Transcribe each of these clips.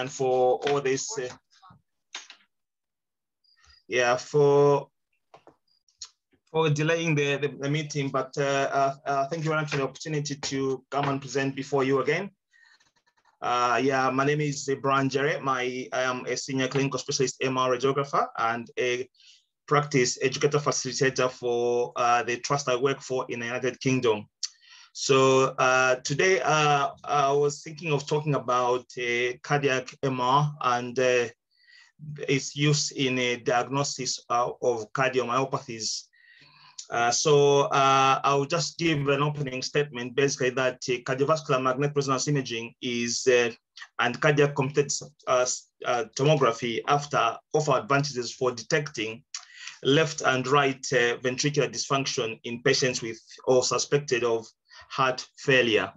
and for all this. Uh, yeah, for for delaying the, the, the meeting, but uh, uh, uh, thank you very much for the opportunity to come and present before you again. Uh, yeah, my name is Brian Jere. My, I am a senior clinical specialist MR radiographer and a practice educator facilitator for uh, the trust I work for in the United Kingdom. So uh, today uh, I was thinking of talking about cardiac MR and uh, its use in a diagnosis uh, of cardiomyopathies. Uh, so I'll just give an opening statement, basically that cardiovascular magnetic resonance imaging is and cardiac computed tomography after offer advantages for detecting left and right uh, ventricular dysfunction in patients with or suspected of heart failure.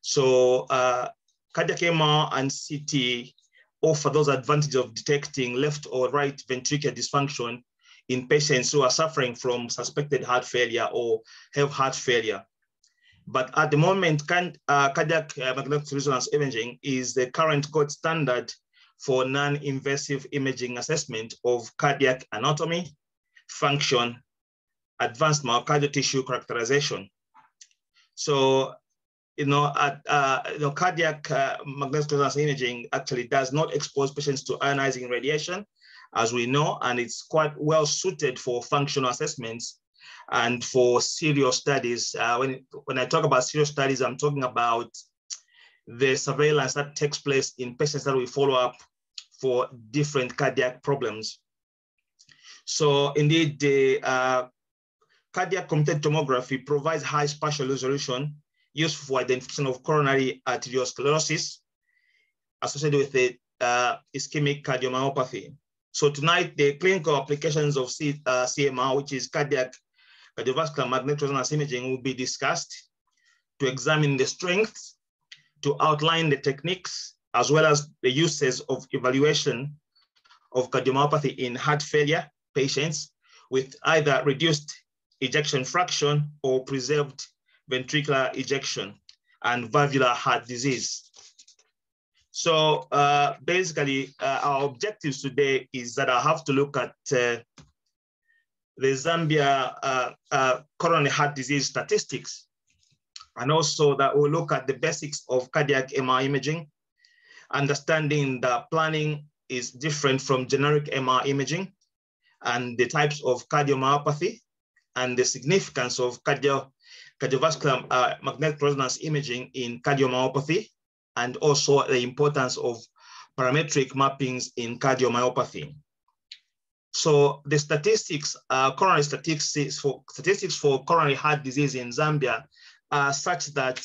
So uh, cardiac MR and CT offer those advantages of detecting left or right ventricular dysfunction in patients who are suffering from suspected heart failure or have heart failure. But at the moment, can, uh, cardiac uh, magnetic resonance imaging is the current gold standard for non-invasive imaging assessment of cardiac anatomy, function, advanced myocardial tissue characterization. So, you know, at, uh, you know, cardiac uh, magnetic resonance imaging actually does not expose patients to ionizing radiation, as we know, and it's quite well suited for functional assessments and for serious studies. Uh, when, when I talk about serious studies, I'm talking about the surveillance that takes place in patients that we follow up for different cardiac problems. So indeed, the uh, cardiac computed tomography provides high spatial resolution used for identification of coronary arteriosclerosis associated with the uh, ischemic cardiomyopathy. So tonight, the clinical applications of C, uh, CMR, which is cardiac cardiovascular magnetic resonance imaging, will be discussed to examine the strengths, to outline the techniques, as well as the uses of evaluation of cardiomyopathy in heart failure, patients with either reduced ejection fraction or preserved ventricular ejection and valvular heart disease. So uh, basically, uh, our objectives today is that I have to look at uh, the Zambia uh, uh, coronary heart disease statistics, and also that we'll look at the basics of cardiac MR imaging, understanding that planning is different from generic MR imaging, and the types of cardiomyopathy and the significance of cardio, cardiovascular uh, magnetic resonance imaging in cardiomyopathy, and also the importance of parametric mappings in cardiomyopathy. So the statistics, uh, coronary statistics for statistics for coronary heart disease in Zambia are such that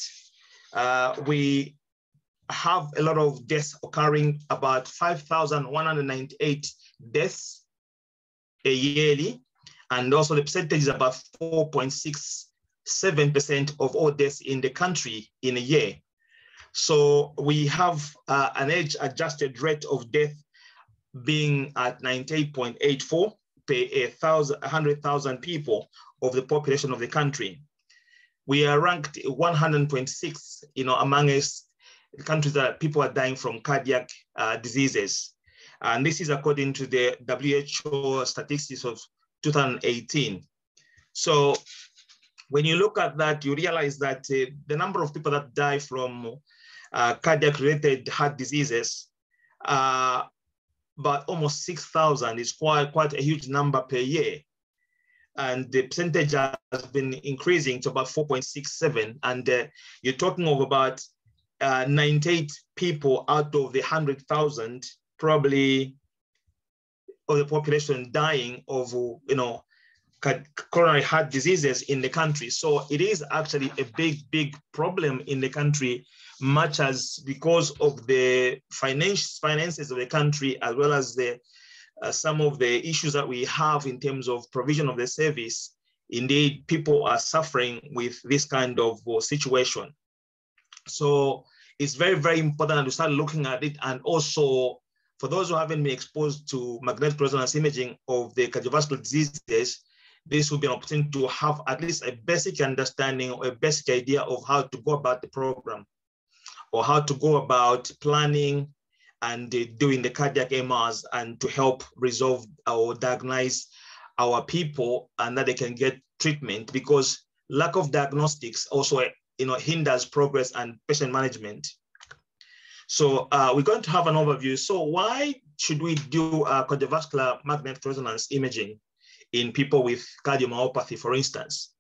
uh, we have a lot of deaths occurring, about 5,198 deaths a yearly, and also the percentage is about 4.67% of all deaths in the country in a year. So we have uh, an age-adjusted rate of death being at 98.84 per 100,000 people of the population of the country. We are ranked 126, you know, among us countries that people are dying from cardiac uh, diseases. And this is according to the WHO statistics of 2018. So when you look at that, you realize that uh, the number of people that die from uh, cardiac related heart diseases, uh, but almost 6,000 is quite, quite a huge number per year. And the percentage has been increasing to about 4.67. And uh, you're talking of about uh, 98 people out of the 100,000 probably of the population dying of, you know, coronary heart diseases in the country. So it is actually a big, big problem in the country, much as because of the finance, finances of the country, as well as the uh, some of the issues that we have in terms of provision of the service. Indeed, people are suffering with this kind of uh, situation. So it's very, very important to start looking at it and also for those who haven't been exposed to magnetic resonance imaging of the cardiovascular diseases, this will be an opportunity to have at least a basic understanding or a basic idea of how to go about the program or how to go about planning and doing the cardiac MRs and to help resolve or diagnose our people and that they can get treatment because lack of diagnostics also you know, hinders progress and patient management. So uh, we're going to have an overview. So why should we do uh, cardiovascular magnetic resonance imaging in people with cardiomyopathy, for instance?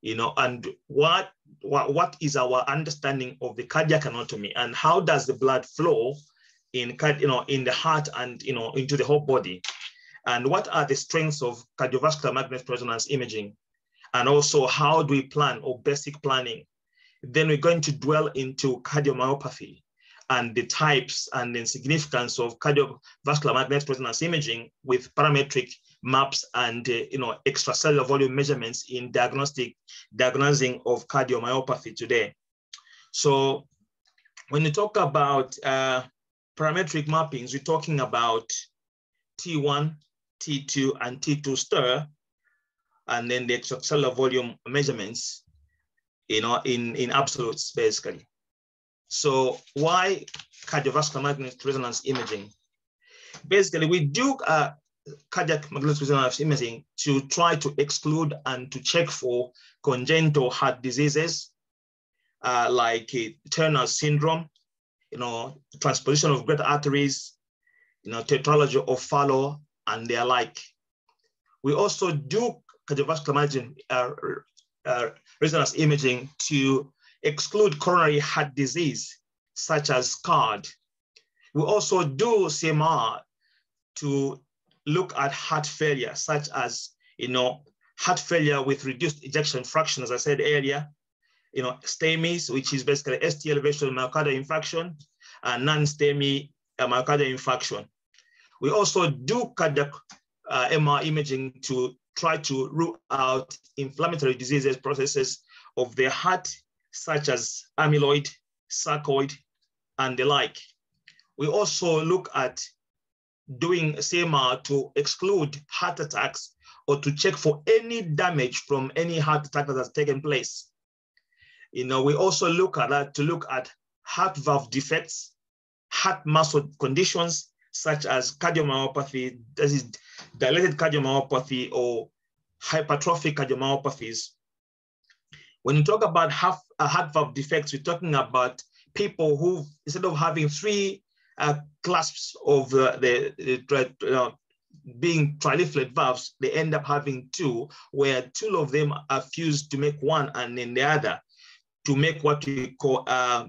You know, and what, what, what is our understanding of the cardiac anatomy and how does the blood flow in, you know, in the heart and, you know, into the whole body? And what are the strengths of cardiovascular magnetic resonance imaging? And also how do we plan or basic planning? Then we're going to dwell into cardiomyopathy and the types and the significance of cardiovascular magnetic resonance imaging with parametric maps and uh, you know extracellular volume measurements in diagnostic diagnosing of cardiomyopathy today. So when you talk about uh, parametric mappings, we're talking about T1, T2, and T2 star, and then the extracellular volume measurements, you know, in, in absolutes basically. So why cardiovascular magnetic resonance imaging? Basically, we do uh, cardiac magnetic resonance imaging to try to exclude and to check for congenital heart diseases uh, like uh, Turner syndrome, you know, transposition of great arteries, you know, tetralogy of Fallot, and their like. We also do cardiovascular imaging, uh, uh, resonance imaging to exclude coronary heart disease, such as CAD. We also do CMR to look at heart failure, such as, you know, heart failure with reduced ejection fraction, as I said earlier, you know, STEMIs, which is basically ST elevation myocardial infarction, and non-STEMI uh, myocardial infarction. We also do cardiac uh, MR imaging to try to rule out inflammatory diseases processes of the heart such as amyloid, sarcoid, and the like. We also look at doing CMR to exclude heart attacks or to check for any damage from any heart attack that has taken place. You know, we also look at that to look at heart valve defects, heart muscle conditions, such as cardiomyopathy, that is dilated cardiomyopathy or hypertrophic cardiomyopathies, when you talk about half, uh, heart valve defects, we're talking about people who, instead of having three uh, clasps of uh, the, the uh, being trileaflet valves, they end up having two, where two of them are fused to make one and then the other to make what we call uh,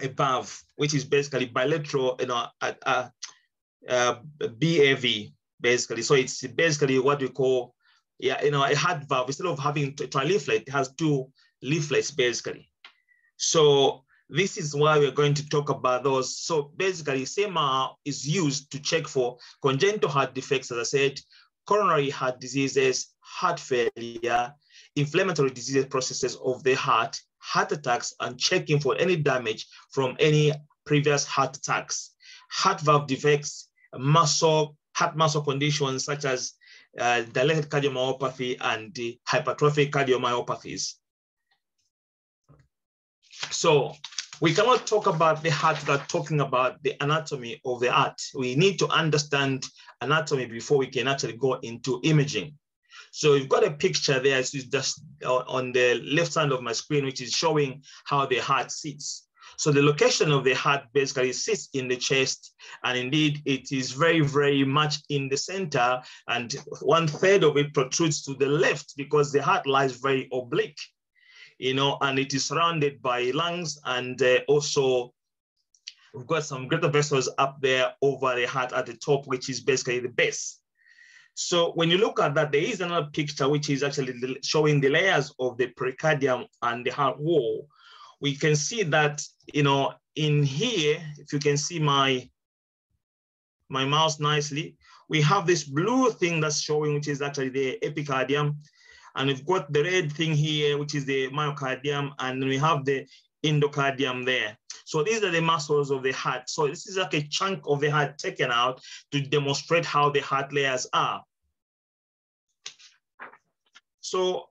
a valve, which is basically bilateral, you know, uh, BAV, basically. So it's basically what we call yeah, you know, a heart valve, instead of having a trileaflet, it has two leaflets basically. So this is why we're going to talk about those. So basically, CMR is used to check for congenital heart defects, as I said, coronary heart diseases, heart failure, inflammatory disease processes of the heart, heart attacks, and checking for any damage from any previous heart attacks. Heart valve defects, muscle, heart muscle conditions such as uh, dilated cardiomyopathy and hypertrophic cardiomyopathies. So we cannot talk about the heart without talking about the anatomy of the heart. We need to understand anatomy before we can actually go into imaging. So you've got a picture there, it's just on the left side of my screen, which is showing how the heart sits. So the location of the heart basically sits in the chest. And indeed, it is very, very much in the center. And one third of it protrudes to the left because the heart lies very oblique, you know, and it is surrounded by lungs and uh, also we've got some greater vessels up there over the heart at the top, which is basically the base. So when you look at that, there is another picture which is actually showing the layers of the pericardium and the heart wall we can see that, you know, in here, if you can see my, my mouse nicely, we have this blue thing that's showing, which is actually the epicardium. And we've got the red thing here, which is the myocardium, and we have the endocardium there. So these are the muscles of the heart. So this is like a chunk of the heart taken out to demonstrate how the heart layers are. So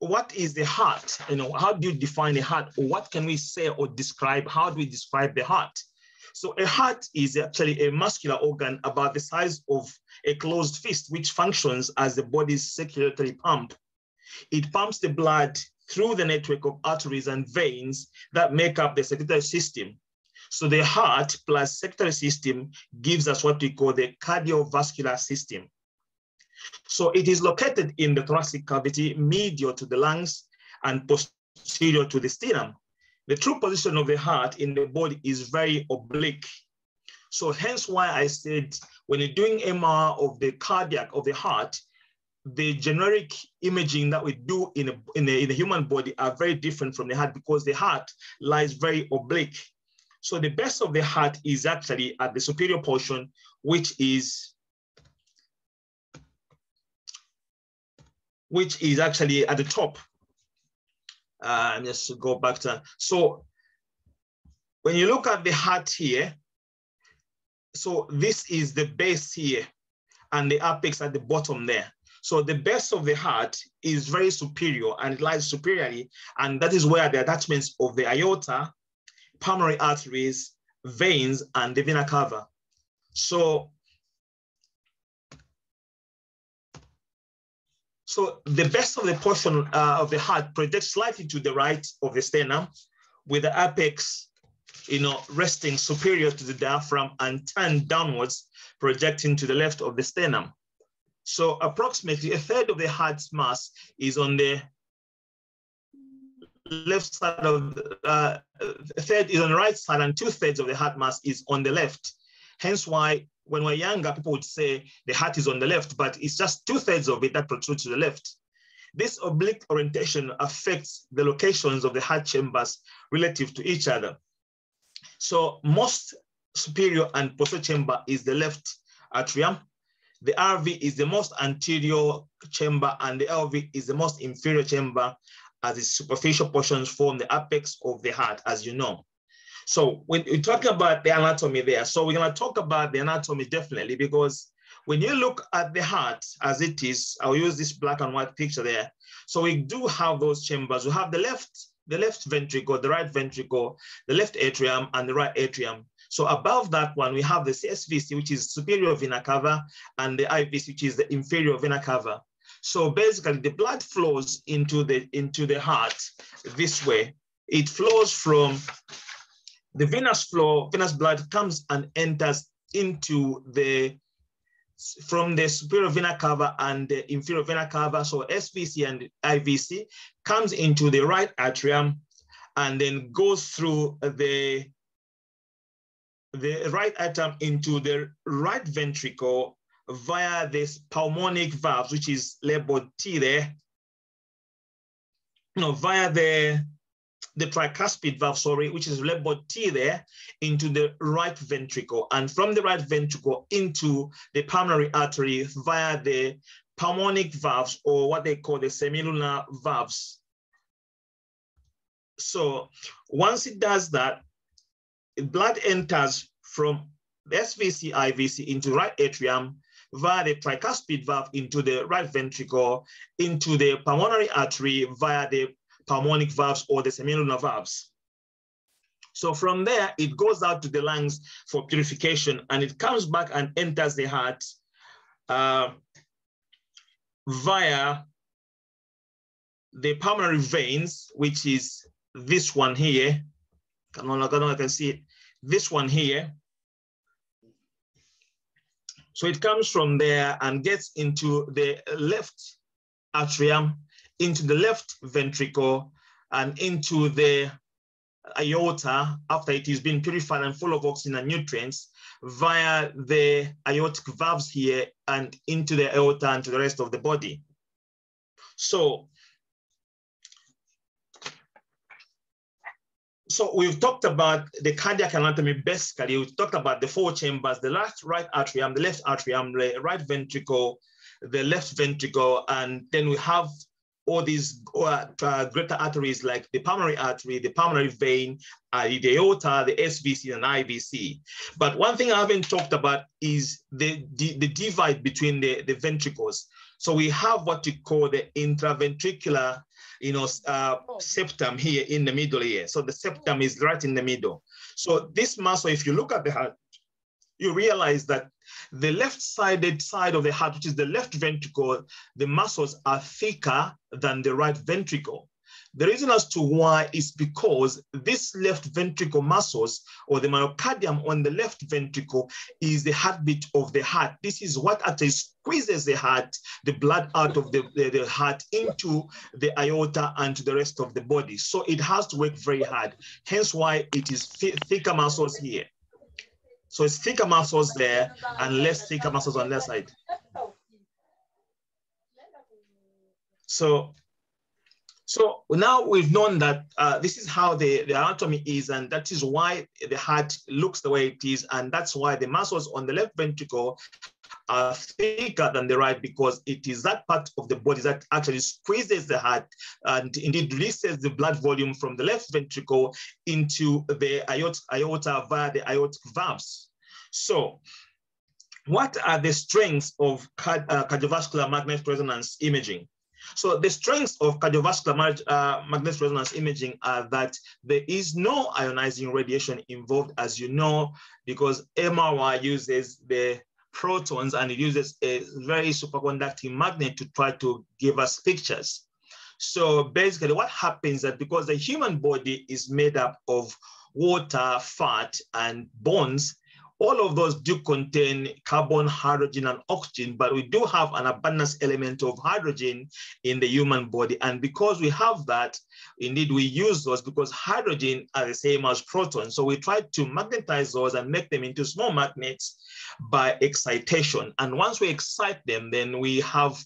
what is the heart? You know, how do you define the heart? What can we say or describe? How do we describe the heart? So a heart is actually a muscular organ about the size of a closed fist, which functions as the body's circulatory pump. It pumps the blood through the network of arteries and veins that make up the circulatory system. So the heart plus circulatory system gives us what we call the cardiovascular system. So it is located in the thoracic cavity, medial to the lungs and posterior to the sternum. The true position of the heart in the body is very oblique. So hence why I said when you're doing MR of the cardiac of the heart, the generic imaging that we do in a, in, a, in a human body are very different from the heart because the heart lies very oblique. So the best of the heart is actually at the superior portion, which is which is actually at the top. Uh, just go back to, so when you look at the heart here, so this is the base here and the apex at the bottom there. So the base of the heart is very superior and it lies superiorly. And that is where the attachments of the aorta, pulmonary arteries, veins, and the vena cava. So So the best of the portion uh, of the heart projects slightly to the right of the sternum with the apex you know, resting superior to the diaphragm and turned downwards, projecting to the left of the sternum. So approximately a third of the heart's mass is on the left side of, uh, a third is on the right side and two thirds of the heart mass is on the left. Hence why when we're younger, people would say the heart is on the left, but it's just two thirds of it that protrudes to the left. This oblique orientation affects the locations of the heart chambers relative to each other. So most superior and posterior chamber is the left atrium. The RV is the most anterior chamber and the LV is the most inferior chamber as its superficial portions form the apex of the heart, as you know. So when we talk about the anatomy there, so we're gonna talk about the anatomy definitely because when you look at the heart as it is, I'll use this black and white picture there. So we do have those chambers. We have the left, the left ventricle, the right ventricle, the left atrium, and the right atrium. So above that one, we have the CSVC, which is superior vena cava, and the IVC, which is the inferior vena cava. So basically, the blood flows into the into the heart this way. It flows from the venous flow, venous blood comes and enters into the from the superior vena cava and the inferior vena cava, so SVC and IVC, comes into the right atrium and then goes through the, the right atrium into the right ventricle via this pulmonic valves, which is labeled T there, you know, via the the tricuspid valve, sorry, which is labeled T there, into the right ventricle, and from the right ventricle into the pulmonary artery via the pulmonic valves, or what they call the semilunar valves. So once it does that, blood enters from SVC, IVC into right atrium via the tricuspid valve into the right ventricle, into the pulmonary artery via the pulmonic valves or the semilunar valves. So from there, it goes out to the lungs for purification and it comes back and enters the heart uh, via the pulmonary veins, which is this one here. Come on, I can see it. This one here. So it comes from there and gets into the left atrium into the left ventricle and into the aorta after it is being purified and full of oxygen and nutrients via the aortic valves here and into the aorta and to the rest of the body. So, so we've talked about the cardiac anatomy basically. We've talked about the four chambers, the left right atrium, the left atrium, the right ventricle, the left ventricle, and then we have all these uh, uh, greater arteries like the pulmonary artery, the pulmonary vein, uh, the aorta, the SVC, and IVC. But one thing I haven't talked about is the, the, the divide between the, the ventricles. So we have what you call the intraventricular you know, uh, septum here in the middle here. So the septum is right in the middle. So this muscle, if you look at the heart, you realize that the left-sided side of the heart, which is the left ventricle, the muscles are thicker than the right ventricle. The reason as to why is because this left ventricle muscles or the myocardium on the left ventricle is the heartbeat of the heart. This is what actually squeezes the heart, the blood out of the, the, the heart into the aorta and to the rest of the body. So it has to work very hard. Hence why it is thicker muscles here. So it's thicker muscles there and less thicker muscles on that side. So so now we've known that uh, this is how the, the anatomy is, and that is why the heart looks the way it is, and that's why the muscles on the left ventricle are thicker than the right because it is that part of the body that actually squeezes the heart and indeed releases the blood volume from the left ventricle into the aorta, via the aortic valves. So what are the strengths of uh, cardiovascular magnetic resonance imaging? So the strengths of cardiovascular uh, magnetic resonance imaging are that there is no ionizing radiation involved, as you know, because MRI uses the protons and it uses a very superconducting magnet to try to give us pictures. So basically what happens that because the human body is made up of water, fat, and bones, all of those do contain carbon, hydrogen, and oxygen, but we do have an abundance element of hydrogen in the human body. And because we have that, indeed we use those because hydrogen are the same as protons. So we try to magnetize those and make them into small magnets by excitation. And once we excite them, then we have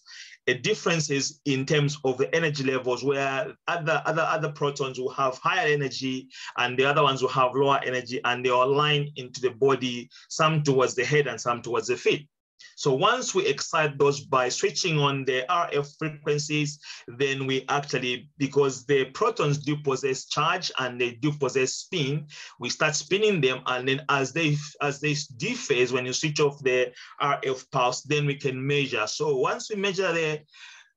differences in terms of the energy levels where other, other, other protons will have higher energy and the other ones will have lower energy and they align into the body, some towards the head and some towards the feet. So once we excite those by switching on the RF frequencies, then we actually, because the protons do possess charge and they do possess spin, we start spinning them. And then as they as they dephase, when you switch off the RF pulse, then we can measure. So once we measure the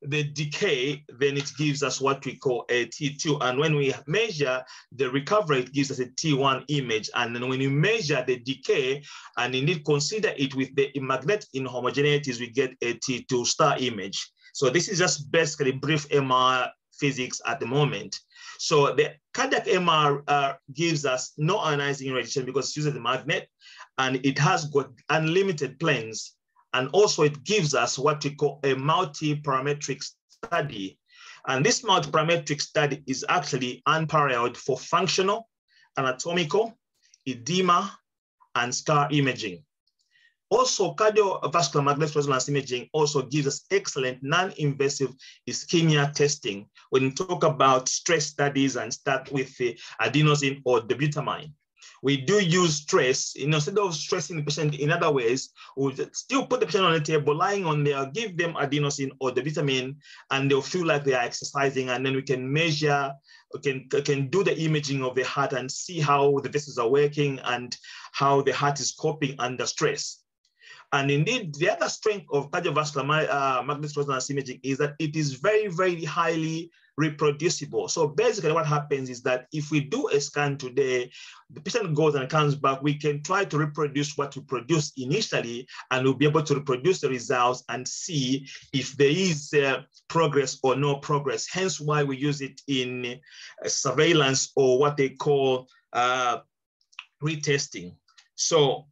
the decay, then it gives us what we call a T2. And when we measure the recovery, it gives us a T1 image. And then when you measure the decay and indeed consider it with the magnetic inhomogeneities, we get a T2 star image. So this is just basically brief MR physics at the moment. So the cardiac MR uh, gives us no ionizing radiation because it uses the magnet and it has got unlimited planes and also it gives us what we call a multi-parametric study. And this multi-parametric study is actually unparalleled for functional, anatomical, edema, and scar imaging. Also, cardiovascular magnetic resonance imaging also gives us excellent non-invasive ischemia testing when we talk about stress studies and start with the adenosine or dobutamine we do use stress, you know, instead of stressing the patient in other ways, we'll still put the patient on the table, lying on there, give them adenosine or dobutamine, and they'll feel like they are exercising. And then we can measure, we can, can do the imaging of the heart and see how the vessels are working and how the heart is coping under stress. And indeed, the other strength of cardiovascular uh, magnetic resonance imaging is that it is very, very highly reproducible. So basically what happens is that if we do a scan today, the patient goes and comes back, we can try to reproduce what we produced initially, and we'll be able to reproduce the results and see if there is uh, progress or no progress. Hence why we use it in uh, surveillance or what they call uh, retesting. So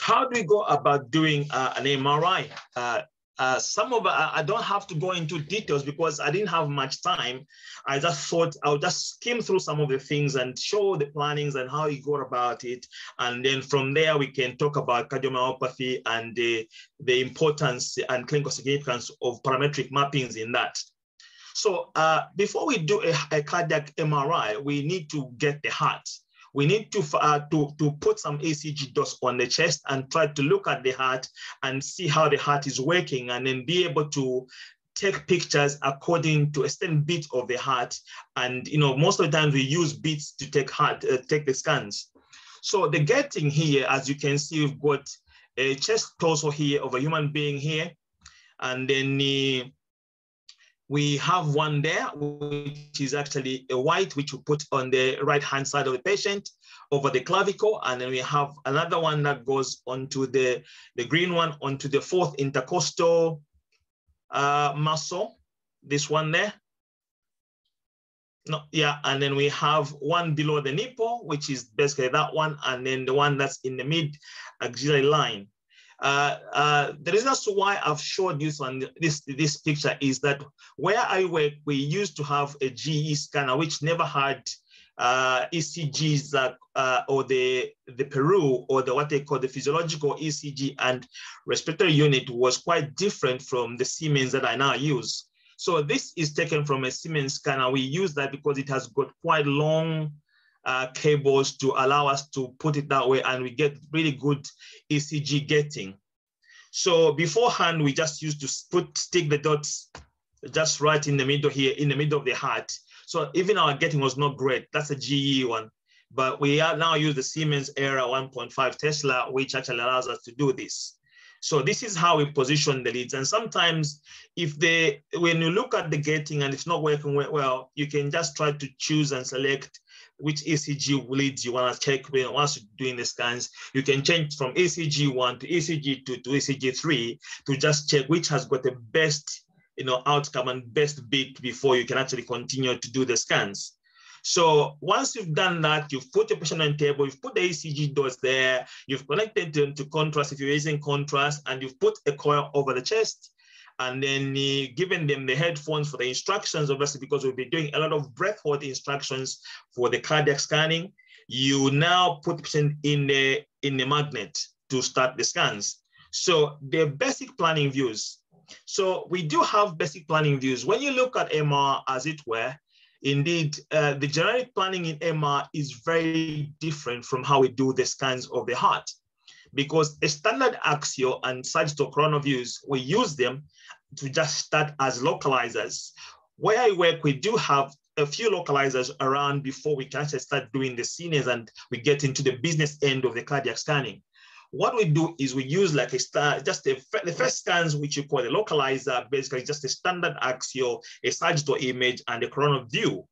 how do we go about doing uh, an MRI? Uh, uh, some of uh, I don't have to go into details because I didn't have much time. I just thought I'll just skim through some of the things and show the plannings and how you go about it. And then from there, we can talk about cardiomyopathy and the, the importance and clinical significance of parametric mappings in that. So uh, before we do a, a cardiac MRI, we need to get the heart we need to, uh, to, to put some ECG dots on the chest and try to look at the heart and see how the heart is working and then be able to take pictures according to a certain beat of the heart. And you know, most of the time we use beats to take heart, uh, take the scans. So the gating here, as you can see, we've got a chest torso here of a human being here. And then uh, we have one there, which is actually a white, which we put on the right-hand side of the patient over the clavicle. And then we have another one that goes onto the, the green one onto the fourth intercostal uh, muscle, this one there. No, yeah, and then we have one below the nipple, which is basically that one, and then the one that's in the mid axillary line. Uh, uh, the reason why I've showed this on this, this picture is that where I work, we used to have a GE scanner, which never had uh, ECGs that, uh, or the, the Peru or the what they call the physiological ECG and respiratory unit was quite different from the Siemens that I now use. So this is taken from a Siemens scanner. We use that because it has got quite long uh, cables to allow us to put it that way and we get really good ECG gating. So beforehand, we just used to put stick the dots just right in the middle here, in the middle of the heart. So even our gating was not great. That's a GE one. But we are now use the Siemens Aera 1.5 Tesla, which actually allows us to do this. So this is how we position the leads. And sometimes if they, when you look at the gating and it's not working well, you can just try to choose and select which ECG leads you want to check when once you're doing the scans. You can change from ECG one to ECG two to ECG three to just check which has got the best you know, outcome and best beat before you can actually continue to do the scans. So once you've done that, you've put your patient on table, you've put the ECG dots there, you've connected them to contrast if you're using contrast, and you've put a coil over the chest and then uh, giving them the headphones for the instructions, obviously, because we'll be doing a lot of breath hold instructions for the cardiac scanning. You now put the patient in the, in the magnet to start the scans. So the basic planning views. So we do have basic planning views. When you look at MR as it were, indeed, uh, the generic planning in MR is very different from how we do the scans of the heart because a standard axial and coronal views, we use them to just start as localizers. Where I work, we do have a few localizers around before we can actually start doing the scenes and we get into the business end of the cardiac scanning. What we do is we use like a star, just the first scans, which you call the localizer, basically just a standard axial, a sagittal image, and a coronal view.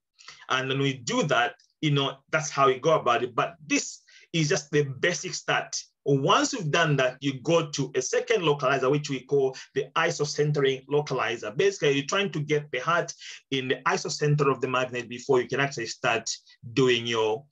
And when we do that, you know, that's how we go about it. But this is just the basic start once you've done that, you go to a second localizer, which we call the isocentering localizer. Basically, you're trying to get the heart in the isocenter of the magnet before you can actually start doing your,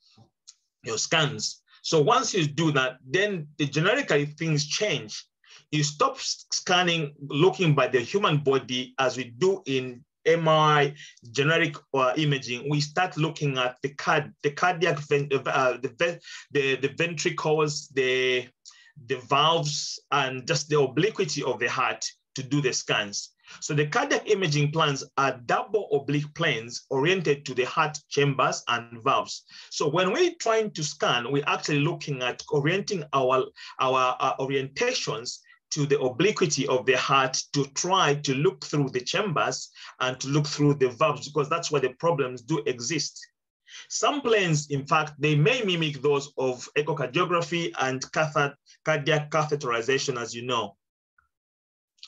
your scans. So once you do that, then the generically things change. You stop scanning, looking by the human body as we do in MRI generic uh, imaging, we start looking at the card, the cardiac, uh, the, the, the ventricles, the, the valves, and just the obliquity of the heart to do the scans. So the cardiac imaging plans are double oblique planes oriented to the heart chambers and valves. So when we're trying to scan, we're actually looking at orienting our, our, our orientations to the obliquity of the heart to try to look through the chambers and to look through the valves because that's where the problems do exist. Some planes, in fact, they may mimic those of echocardiography and cardiac catheterization, as you know.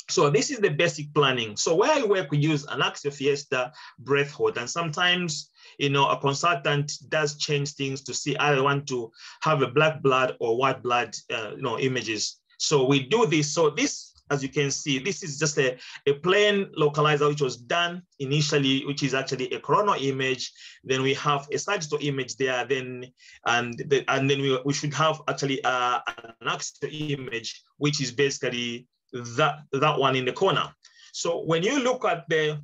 So this is the basic planning. So where I work, we use an axial FIESTA breath hold, and sometimes, you know, a consultant does change things to see I want to have a black blood or white blood, uh, you know, images. So we do this. So this, as you can see, this is just a, a plain localizer which was done initially, which is actually a coronal image. Then we have a sagittal image there. Then and the, and then we, we should have actually uh, an axial image, which is basically that that one in the corner. So when you look at the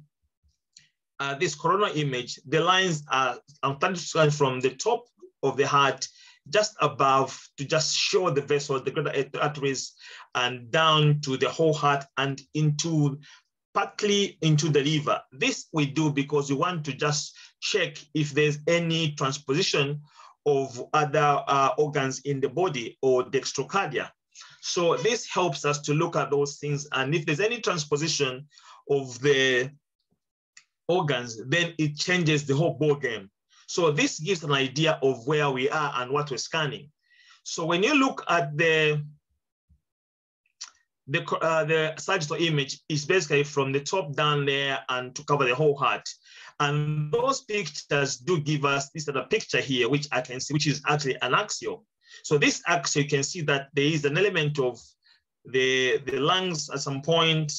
uh, this coronal image, the lines are I'm starting from the top of the heart just above to just show the vessel, the greater arteries, and down to the whole heart and into partly into the liver. This we do because we want to just check if there's any transposition of other uh, organs in the body or dextrocardia. So this helps us to look at those things. And if there's any transposition of the organs, then it changes the whole ball game. So this gives an idea of where we are and what we're scanning. So when you look at the, the, uh, the sagittal image is basically from the top down there and to cover the whole heart. And those pictures do give us this other picture here, which I can see, which is actually an axial. So this axial, you can see that there is an element of the, the lungs at some point.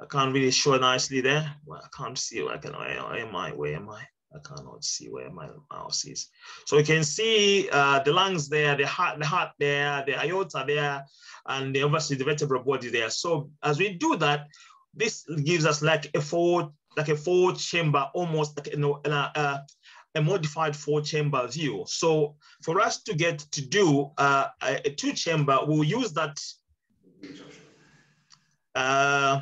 I can't really show nicely there. Well, I can't see, I can, where am I, where am I? I cannot see where my mouse is. So you can see uh, the lungs there, the heart, the heart there, the aorta there, and the, obviously the vertebral body there. So as we do that, this gives us like a four, like a four chamber, almost like you know, uh, a modified four chamber view. So for us to get to do uh, a, a two chamber, we'll use that. Uh,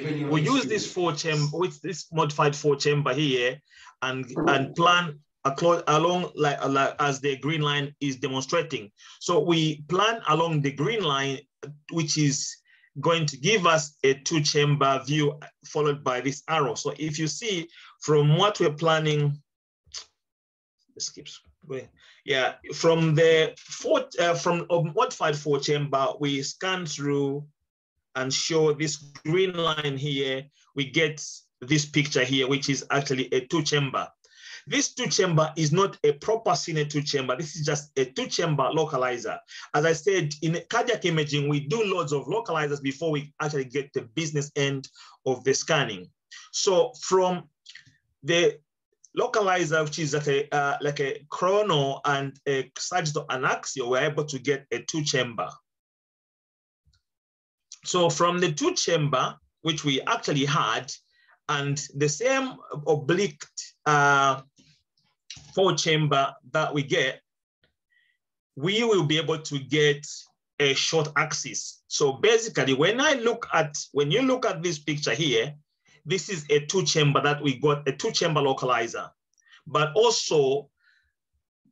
we use this four chamber with this modified four chamber here and and plan along like, like as the green line is demonstrating. So we plan along the green line, which is going to give us a two chamber view followed by this arrow. So if you see from what we're planning, this keeps going. Yeah, from the four, uh, from a modified four chamber, we scan through and show this green line here, we get this picture here, which is actually a two chamber. This two chamber is not a proper cine two chamber. This is just a two chamber localizer. As I said, in cardiac imaging, we do loads of localizers before we actually get the business end of the scanning. So from the localizer, which is like a, uh, like a coronal and a sagittal anaxial, we're able to get a two chamber. So from the two chamber, which we actually had, and the same oblique uh, four chamber that we get, we will be able to get a short axis. So basically, when I look at, when you look at this picture here, this is a two chamber that we got, a two chamber localizer. But also,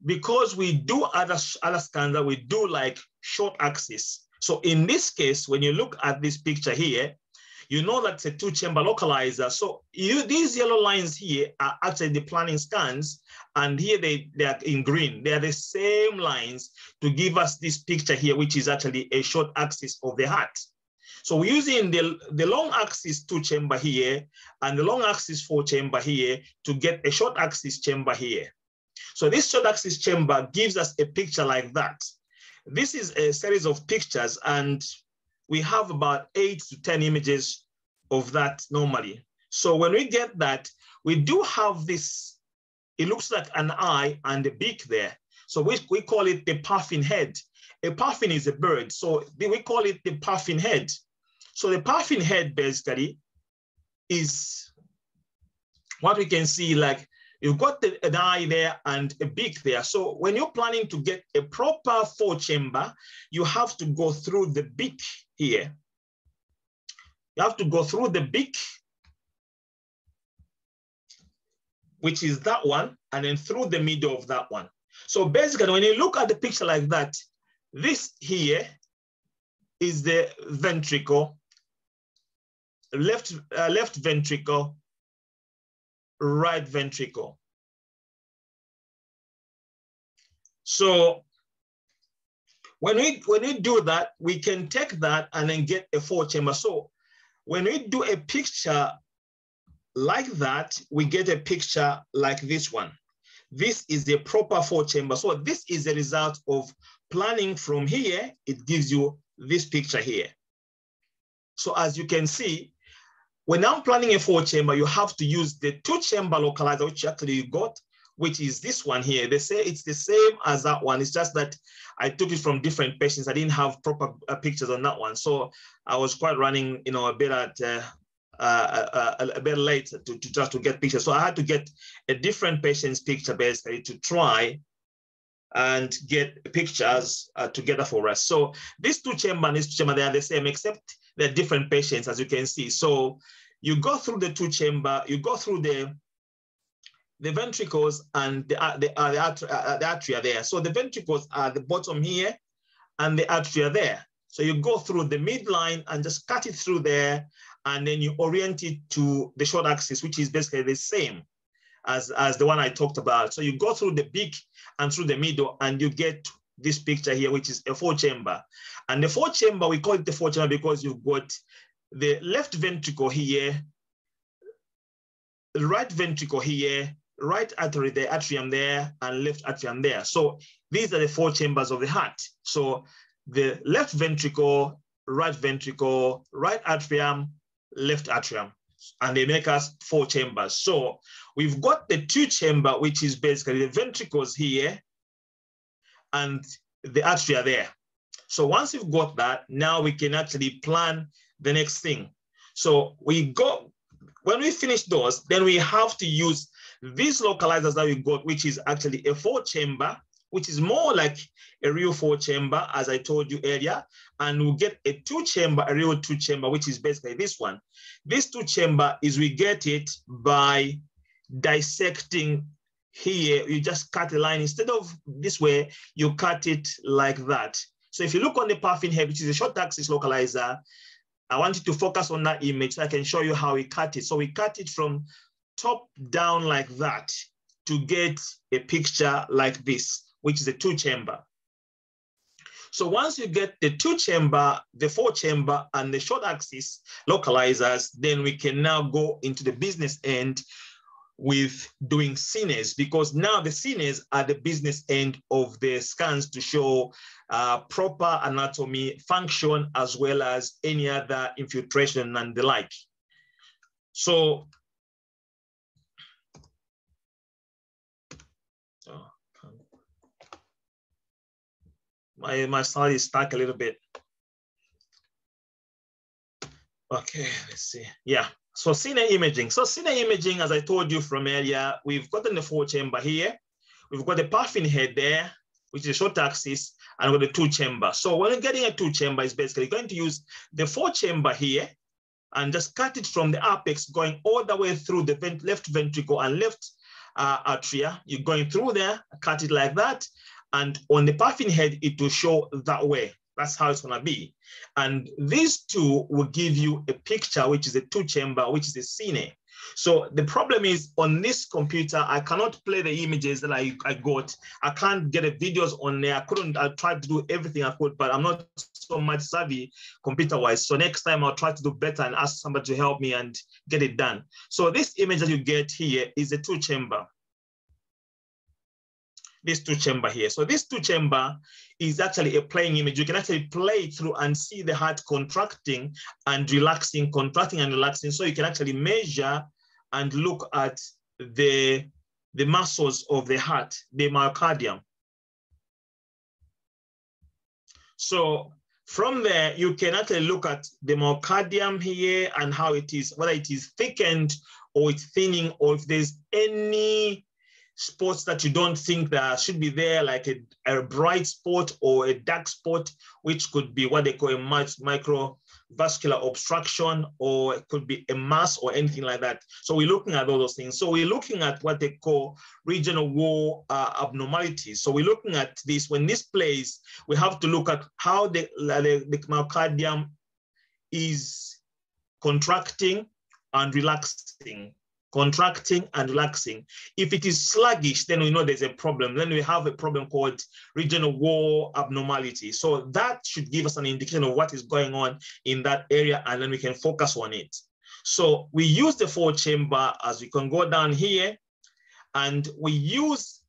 because we do other, other scans that we do like short axis, so in this case, when you look at this picture here, you know that's a two chamber localizer. So you, these yellow lines here are actually the planning scans. And here they, they are in green. They are the same lines to give us this picture here, which is actually a short axis of the heart. So we're using the, the long axis two chamber here and the long axis four chamber here to get a short axis chamber here. So this short axis chamber gives us a picture like that. This is a series of pictures and we have about eight to 10 images of that normally. So when we get that, we do have this, it looks like an eye and a beak there. So we, we call it the puffin head. A puffin is a bird, so we call it the puffin head. So the puffin head basically is what we can see like You've got the, an eye there and a beak there. So when you're planning to get a proper four chamber, you have to go through the beak here. You have to go through the beak, which is that one, and then through the middle of that one. So basically, when you look at the picture like that, this here is the ventricle, left, uh, left ventricle, right ventricle. So when we, when we do that, we can take that and then get a four chamber. So when we do a picture like that, we get a picture like this one. This is the proper four chamber. So this is the result of planning from here. It gives you this picture here. So as you can see, when I'm planning a four chamber, you have to use the two chamber localizer, which actually you got, which is this one here. They say it's the same as that one. It's just that I took it from different patients. I didn't have proper uh, pictures on that one. So I was quite running, you know, a bit at, uh, uh, uh, a, a, bit late to, to just to get pictures. So I had to get a different patient's picture basically to try and get pictures uh, together for us. So these two chamber and these two chamber, they are the same, except they're different patients, as you can see. So you go through the two chamber, you go through the the ventricles and the, uh, the, uh, the, atria, uh, the atria there. So the ventricles are the bottom here and the atria there. So you go through the midline and just cut it through there, and then you orient it to the short axis, which is basically the same as, as the one I talked about. So you go through the beak and through the middle, and you get this picture here, which is a four chamber. And the four chamber, we call it the four chamber because you've got the left ventricle here, right ventricle here, right artery, the atrium there, and left atrium there. So these are the four chambers of the heart. So the left ventricle, right ventricle, right atrium, left atrium, and they make us four chambers. So we've got the two chamber, which is basically the ventricles here and the atria there. So once you've got that, now we can actually plan the next thing. So we go, when we finish those, then we have to use these localizers that we got, which is actually a four chamber, which is more like a real four chamber, as I told you earlier. And we'll get a two chamber, a real two chamber, which is basically this one. This two chamber is we get it by dissecting here, you just cut a line. Instead of this way, you cut it like that. So if you look on the paraffin head, which is a short axis localizer, I want you to focus on that image so I can show you how we cut it. So we cut it from top down like that to get a picture like this, which is a two chamber. So once you get the two chamber, the four chamber, and the short axis localizers, then we can now go into the business end with doing cines because now the cines are the business end of the scans to show uh, proper anatomy function as well as any other infiltration and the like. So my, my slide is stuck a little bit. Okay, let's see. Yeah, so cine imaging. So cine imaging, as I told you from earlier, we've gotten the four chamber here. We've got the paraffin head there, which is a short axis, and we've got the two chamber. So when you're getting a two chamber, is basically going to use the four chamber here and just cut it from the apex going all the way through the vent left ventricle and left uh, atria. You're going through there, cut it like that. And on the paraffin head, it will show that way. That's how it's gonna be. And these two will give you a picture, which is a two chamber, which is a cine. So the problem is on this computer, I cannot play the images that I, I got. I can't get the videos on there. I couldn't, I tried to do everything I could, but I'm not so much savvy computer wise. So next time I'll try to do better and ask somebody to help me and get it done. So this image that you get here is a two chamber this two chamber here. So this two chamber is actually a playing image. You can actually play through and see the heart contracting and relaxing, contracting and relaxing. So you can actually measure and look at the, the muscles of the heart, the myocardium. So from there, you can actually look at the myocardium here and how it is, whether it is thickened or it's thinning, or if there's any spots that you don't think that should be there, like a, a bright spot or a dark spot, which could be what they call a microvascular obstruction, or it could be a mass or anything like that. So we're looking at all those things. So we're looking at what they call regional wall uh, abnormalities. So we're looking at this, when this plays, we have to look at how the, the, the myocardium is contracting and relaxing contracting and relaxing. If it is sluggish, then we know there's a problem. Then we have a problem called regional wall abnormality. So that should give us an indication of what is going on in that area, and then we can focus on it. So we use the four chamber as we can go down here, and we use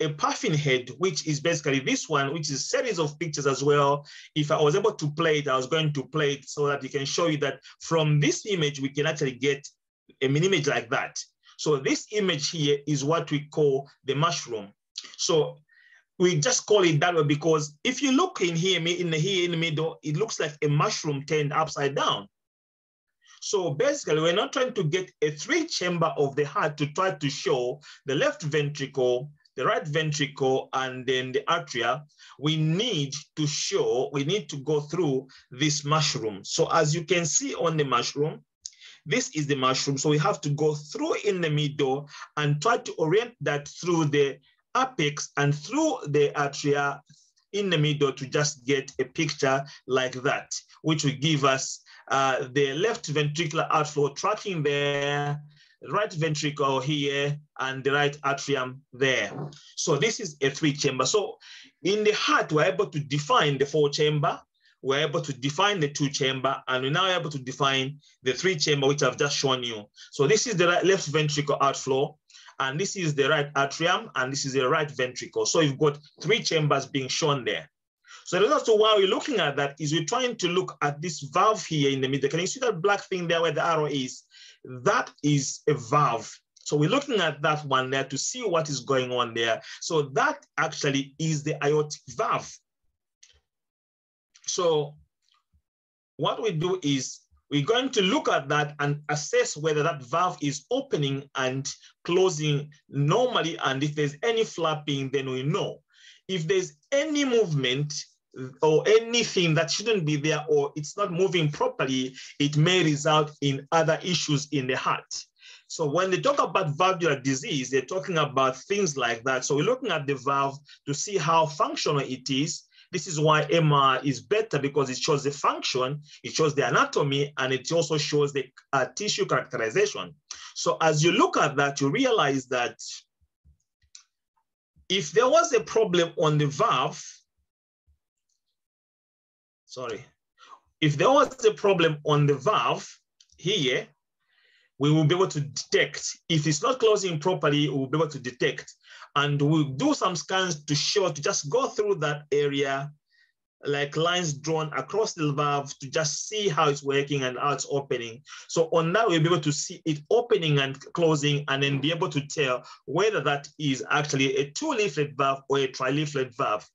a paraffin head, which is basically this one, which is a series of pictures as well. If I was able to play it, I was going to play it so that we can show you that from this image, we can actually get a mini image like that. So this image here is what we call the mushroom. So we just call it that way because if you look in here, in the, here in the middle, it looks like a mushroom turned upside down. So basically, we're not trying to get a three chamber of the heart to try to show the left ventricle, the right ventricle, and then the atria. We need to show, we need to go through this mushroom. So as you can see on the mushroom, this is the mushroom. So we have to go through in the middle and try to orient that through the apex and through the atria in the middle to just get a picture like that, which will give us uh, the left ventricular outflow tracking there, right ventricle here, and the right atrium there. So this is a three chamber. So in the heart, we're able to define the four chamber, we're able to define the two chamber, and we're now able to define the three chamber, which I've just shown you. So this is the right, left ventricle outflow, and this is the right atrium, and this is the right ventricle. So you've got three chambers being shown there. So the reason why we're looking at that is we're trying to look at this valve here in the middle. Can you see that black thing there where the arrow is? That is a valve. So we're looking at that one there to see what is going on there. So that actually is the aortic valve. So what we do is we're going to look at that and assess whether that valve is opening and closing normally. And if there's any flapping, then we know. If there's any movement or anything that shouldn't be there or it's not moving properly, it may result in other issues in the heart. So when they talk about valvular disease, they're talking about things like that. So we're looking at the valve to see how functional it is. This is why MR is better because it shows the function, it shows the anatomy, and it also shows the uh, tissue characterization. So as you look at that, you realize that if there was a problem on the valve, sorry, if there was a problem on the valve here, we will be able to detect. If it's not closing properly, we'll be able to detect. And we'll do some scans to show, to just go through that area, like lines drawn across the valve to just see how it's working and how it's opening. So on that, we'll be able to see it opening and closing and then be able to tell whether that is actually a two leaflet valve or a tri-leaflet valve.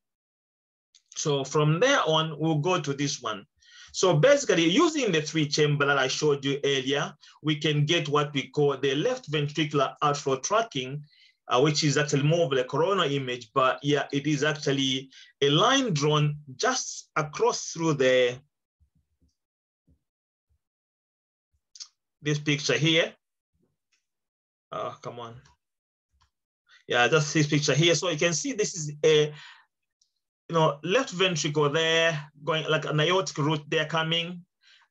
So from there on, we'll go to this one. So basically using the three chamber that I showed you earlier, we can get what we call the left ventricular outflow tracking, uh, which is actually more of a coronal image, but yeah, it is actually a line drawn just across through the, this picture here. Oh, come on. Yeah, just this picture here. So you can see this is a you know, left ventricle there, going like an aortic root there coming,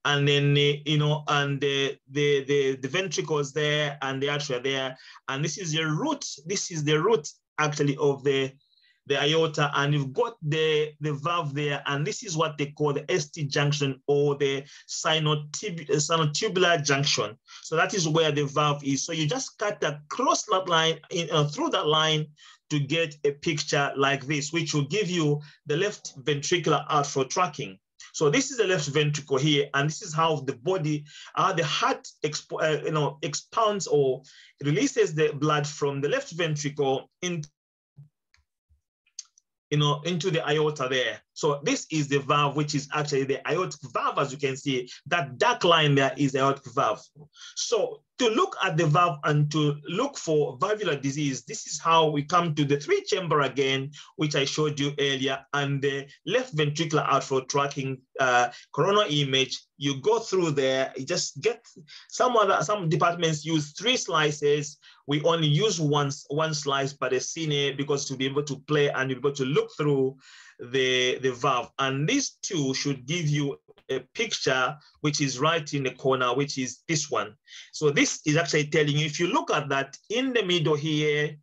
and then you know, and the the the, the ventricles there and the artery there, and this is the root. This is the root actually of the the aorta, and you've got the the valve there, and this is what they call the ST junction or the sinotubular junction. So that is where the valve is. So you just cut that cross that line, in, uh, through that line to get a picture like this, which will give you the left ventricular outflow tracking. So this is the left ventricle here, and this is how the body, how the heart, uh, you know, expands or releases the blood from the left ventricle into you know, into the aorta there. So this is the valve, which is actually the aortic valve, as you can see, that dark line there is the aortic valve. So to look at the valve and to look for valvular disease, this is how we come to the three chamber again, which I showed you earlier, and the left ventricular outflow tracking uh, coronal image. You go through there, you just get some other, some departments use three slices. We only use one, one slice per the cine because to be able to play and be able to look through the, the valve. And these two should give you a picture which is right in the corner, which is this one. So this is actually telling you, if you look at that in the middle here,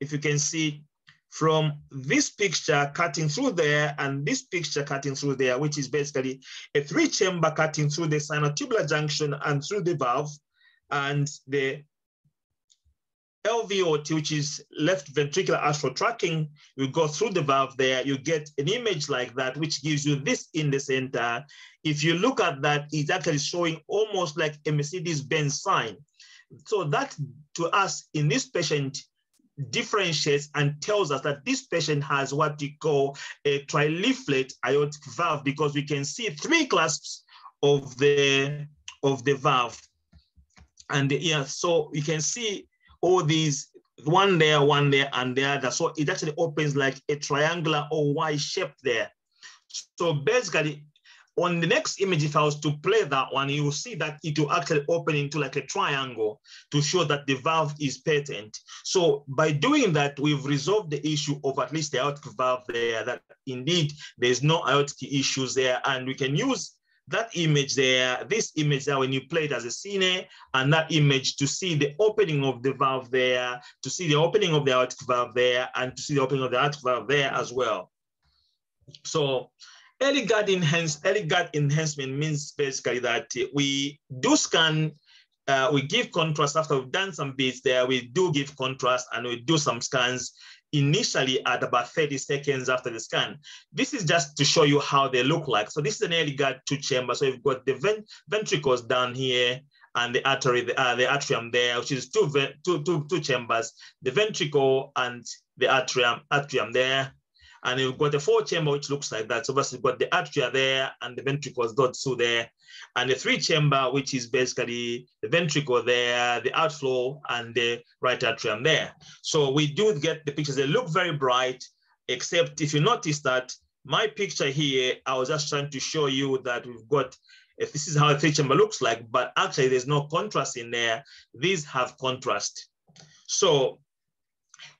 if you can see from this picture cutting through there and this picture cutting through there, which is basically a three chamber cutting through the sinotubular junction and through the valve and the LVOT, which is left ventricular outflow tracking, you go through the valve there, you get an image like that, which gives you this in the center. If you look at that, it's actually showing almost like a Mercedes-Benz sign. So that to us in this patient differentiates and tells us that this patient has what we call a trileaflet aortic valve because we can see three clasps of the of the valve. And yeah, so you can see all these one there, one there, and the other. So it actually opens like a triangular or Y shape there. So basically, on the next image, if I was to play that one, you will see that it will actually open into like a triangle to show that the valve is patent. So by doing that, we've resolved the issue of at least the aortic valve there, that indeed there's no aortic issues there. And we can use that image there, this image there, when you play it as a cine, and that image to see the opening of the valve there, to see the opening of the aortic valve there, and to see the opening of the aortic valve there as well. So early gad, enhance, early enhancement means basically that we do scan, uh, we give contrast after we've done some bits there, we do give contrast and we do some scans initially at about 30 seconds after the scan. This is just to show you how they look like. So this is an early gad two chamber. So you've got the vent ventricles down here and the artery, the, uh, the atrium there, which is two, two, two, two chambers, the ventricle and the atrium, atrium there. And you've got a four chamber, which looks like that. So basically got the atria there and the ventricles dot two there. And the three chamber, which is basically the ventricle there, the outflow and the right atrium there. So we do get the pictures. They look very bright, except if you notice that my picture here, I was just trying to show you that we've got if this is how a three chamber looks like, but actually there's no contrast in there. These have contrast. So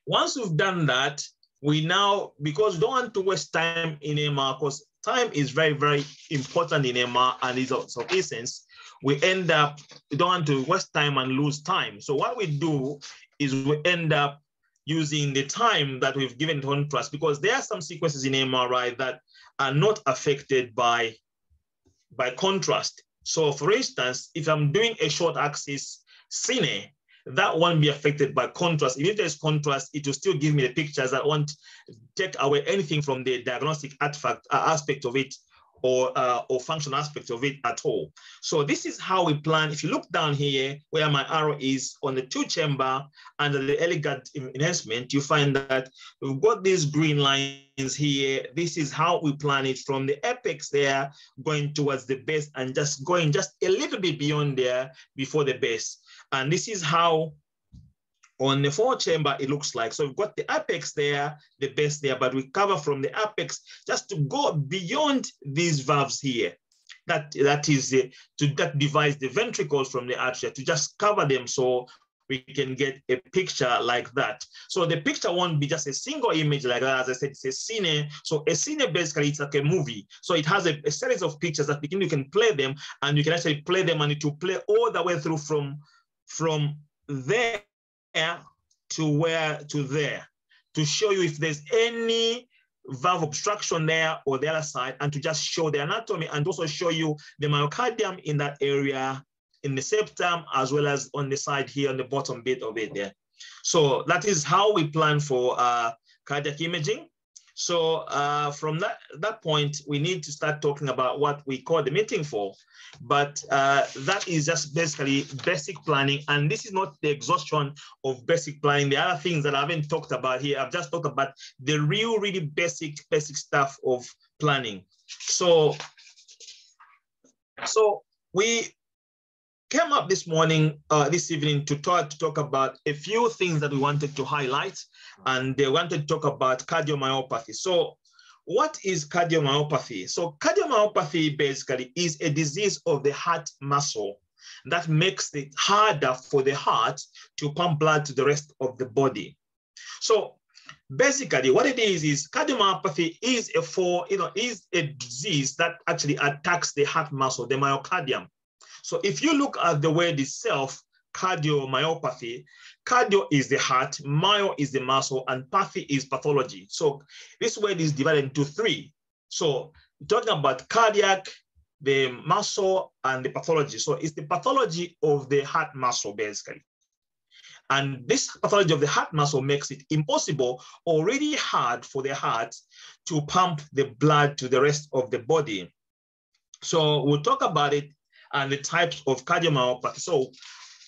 once we've done that, we now, because don't want to waste time in MR, because time is very, very important in MR and is of essence, we end up, we don't want to waste time and lose time. So what we do is we end up using the time that we've given to contrast because there are some sequences in MRI that are not affected by, by contrast. So for instance, if I'm doing a short axis cine, that won't be affected by contrast. Even if there's contrast, it will still give me the pictures that won't take away anything from the diagnostic artifact uh, aspect of it or, uh, or function aspect of it at all. So this is how we plan. If you look down here where my arrow is on the two chamber under the gad enhancement, you find that we've got these green lines here. This is how we plan it from the apex there, going towards the base and just going just a little bit beyond there before the base. And this is how on the four chamber it looks like. So we've got the apex there, the base there, but we cover from the apex just to go beyond these valves here. That, that is the, to that divides the ventricles from the atria to just cover them so we can get a picture like that. So the picture won't be just a single image like that. As I said, it's a cine. So a cine basically it's like a movie. So it has a, a series of pictures that you can play them and you can actually play them and it will play all the way through from from there to where to there to show you if there's any valve obstruction there or the other side and to just show the anatomy and also show you the myocardium in that area in the septum as well as on the side here on the bottom bit of it there. So that is how we plan for uh, cardiac imaging. So uh, from that, that point, we need to start talking about what we call the meeting for. But uh, that is just basically basic planning. And this is not the exhaustion of basic planning. The other things that I haven't talked about here, I've just talked about the real, really basic, basic stuff of planning. So, so we came up this morning, uh, this evening to talk, to talk about a few things that we wanted to highlight and they wanted to talk about cardiomyopathy. So what is cardiomyopathy? So cardiomyopathy basically is a disease of the heart muscle that makes it harder for the heart to pump blood to the rest of the body. So basically what it is is cardiomyopathy is a for you know is a disease that actually attacks the heart muscle the myocardium so if you look at the word itself cardiomyopathy cardio is the heart myo is the muscle and pathy is pathology. So this word is divided into three. So talking about cardiac the muscle and the pathology. So it's the pathology of the heart muscle basically. And this pathology of the heart muscle makes it impossible, already hard for the heart to pump the blood to the rest of the body. So we'll talk about it and the types of cardiomyopathy. So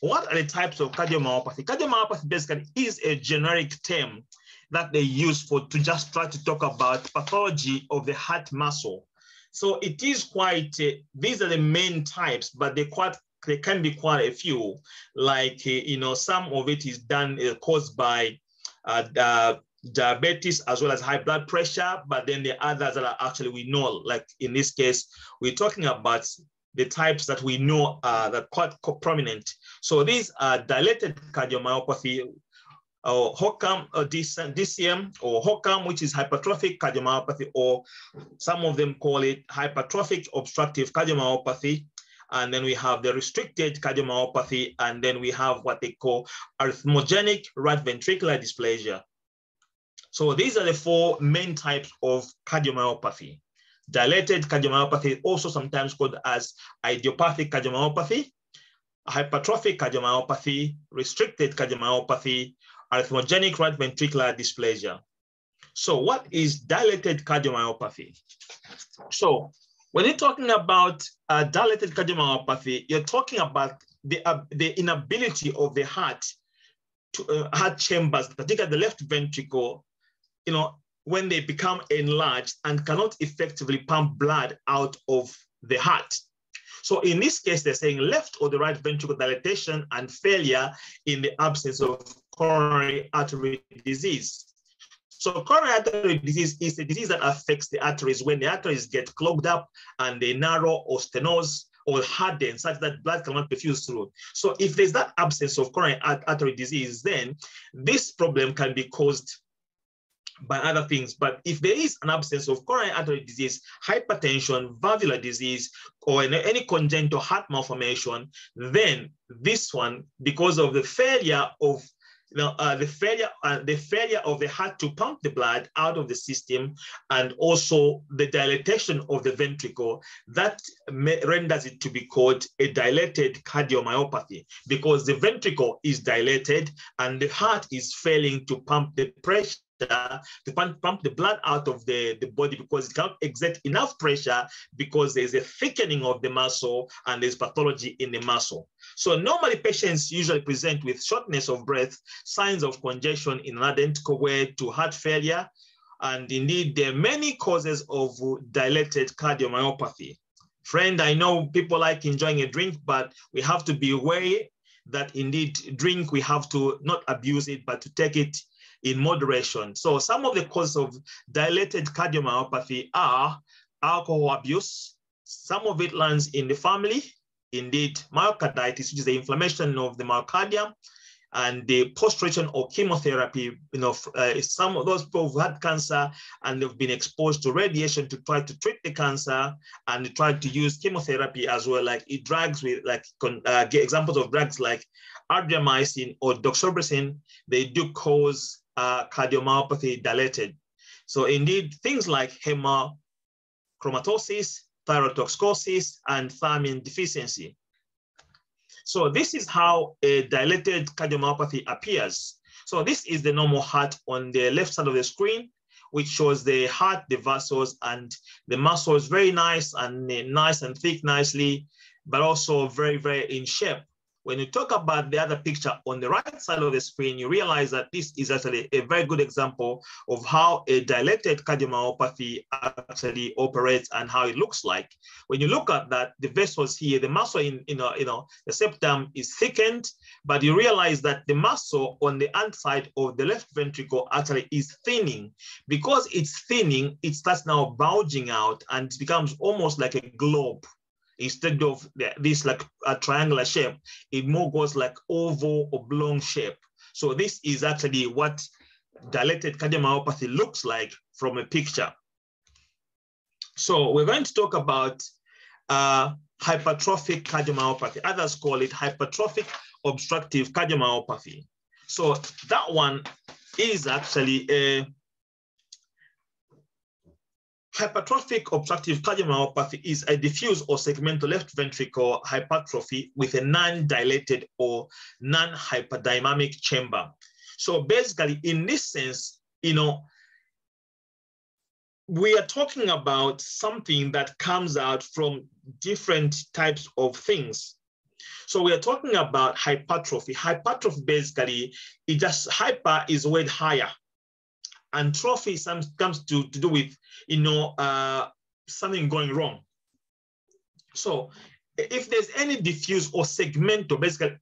what are the types of cardiomyopathy? Cardiomyopathy basically is a generic term that they use for to just try to talk about pathology of the heart muscle. So it is quite, uh, these are the main types, but they quite there can be quite a few. Like, uh, you know, some of it is done uh, caused by uh, diabetes as well as high blood pressure, but then the others that are actually we know, like in this case, we're talking about the types that we know uh, quite prominent. So these are dilated cardiomyopathy, or HOCM or DCM or HOCM, which is hypertrophic cardiomyopathy, or some of them call it hypertrophic obstructive cardiomyopathy. And then we have the restricted cardiomyopathy, and then we have what they call arrhythmogenic right ventricular dysplasia. So these are the four main types of cardiomyopathy. Dilated cardiomyopathy, also sometimes called as idiopathic cardiomyopathy, hypertrophic cardiomyopathy, restricted cardiomyopathy, arrhythmogenic right ventricular dysplasia. So what is dilated cardiomyopathy? So when you're talking about uh, dilated cardiomyopathy, you're talking about the, uh, the inability of the heart to uh, heart chambers, particularly the left ventricle, you know, when they become enlarged and cannot effectively pump blood out of the heart. So in this case, they're saying left or the right ventricle dilatation and failure in the absence of coronary artery disease. So coronary artery disease is a disease that affects the arteries when the arteries get clogged up and they narrow or stenose or harden such that blood cannot perfuse through. So if there's that absence of coronary artery disease, then this problem can be caused by other things. But if there is an absence of coronary artery disease, hypertension, valvular disease, or any congenital heart malformation, then this one, because of the failure of you know, uh, the failure uh, the failure of the heart to pump the blood out of the system and also the dilatation of the ventricle that renders it to be called a dilated cardiomyopathy because the ventricle is dilated and the heart is failing to pump the pressure to pump, pump the blood out of the, the body because it can't exert enough pressure because there's a thickening of the muscle and there's pathology in the muscle. So normally patients usually present with shortness of breath, signs of congestion in an identical way to heart failure. And indeed, there are many causes of dilated cardiomyopathy. Friend, I know people like enjoying a drink, but we have to be aware that indeed drink, we have to not abuse it, but to take it in moderation. So some of the causes of dilated cardiomyopathy are alcohol abuse. Some of it lands in the family. Indeed, myocarditis, which is the inflammation of the myocardium, and the post-treatment or chemotherapy, you know, uh, some of those people who've had cancer and they've been exposed to radiation to try to treat the cancer and try to use chemotherapy as well, like drugs with like uh, examples of drugs like adriamycin or doxorubicin, they do cause uh, cardiomyopathy dilated. So indeed, things like hemochromatosis, thyrotoxicosis, and thiamine deficiency. So this is how a dilated cardiomyopathy appears. So this is the normal heart on the left side of the screen, which shows the heart, the vessels, and the muscles very nice and nice and thick nicely, but also very, very in shape. When you talk about the other picture on the right side of the screen, you realize that this is actually a very good example of how a dilated cardiomyopathy actually operates and how it looks like. When you look at that, the vessels here, the muscle in, you uh, know, you know, the septum is thickened, but you realize that the muscle on the inside of the left ventricle actually is thinning. Because it's thinning, it starts now bulging out and it becomes almost like a globe instead of this like a triangular shape, it more goes like oval oblong shape. So this is actually what dilated cardiomyopathy looks like from a picture. So we're going to talk about uh, hypertrophic cardiomyopathy. Others call it hypertrophic obstructive cardiomyopathy. So that one is actually a Hypertrophic obstructive cardiomyopathy is a diffuse or segmental left ventricle hypertrophy with a non-dilated or non-hyperdynamic chamber. So basically, in this sense, you know, we are talking about something that comes out from different types of things. So we are talking about hypertrophy. Hypertrophy basically, it just hyper is way higher and trophy comes to, to do with, you know, uh, something going wrong. So if there's any diffuse or segmental, basically,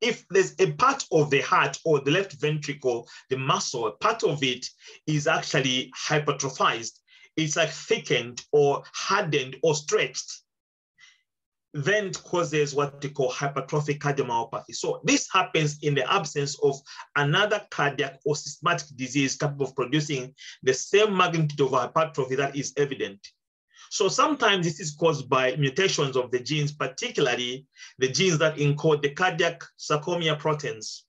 if there's a part of the heart or the left ventricle, the muscle, part of it is actually hypertrophied. It's like thickened or hardened or stretched. Then causes what we call hypertrophic cardiomyopathy. So this happens in the absence of another cardiac or systematic disease capable of producing the same magnitude of hypertrophy that is evident. So sometimes this is caused by mutations of the genes, particularly the genes that encode the cardiac sarcomere proteins.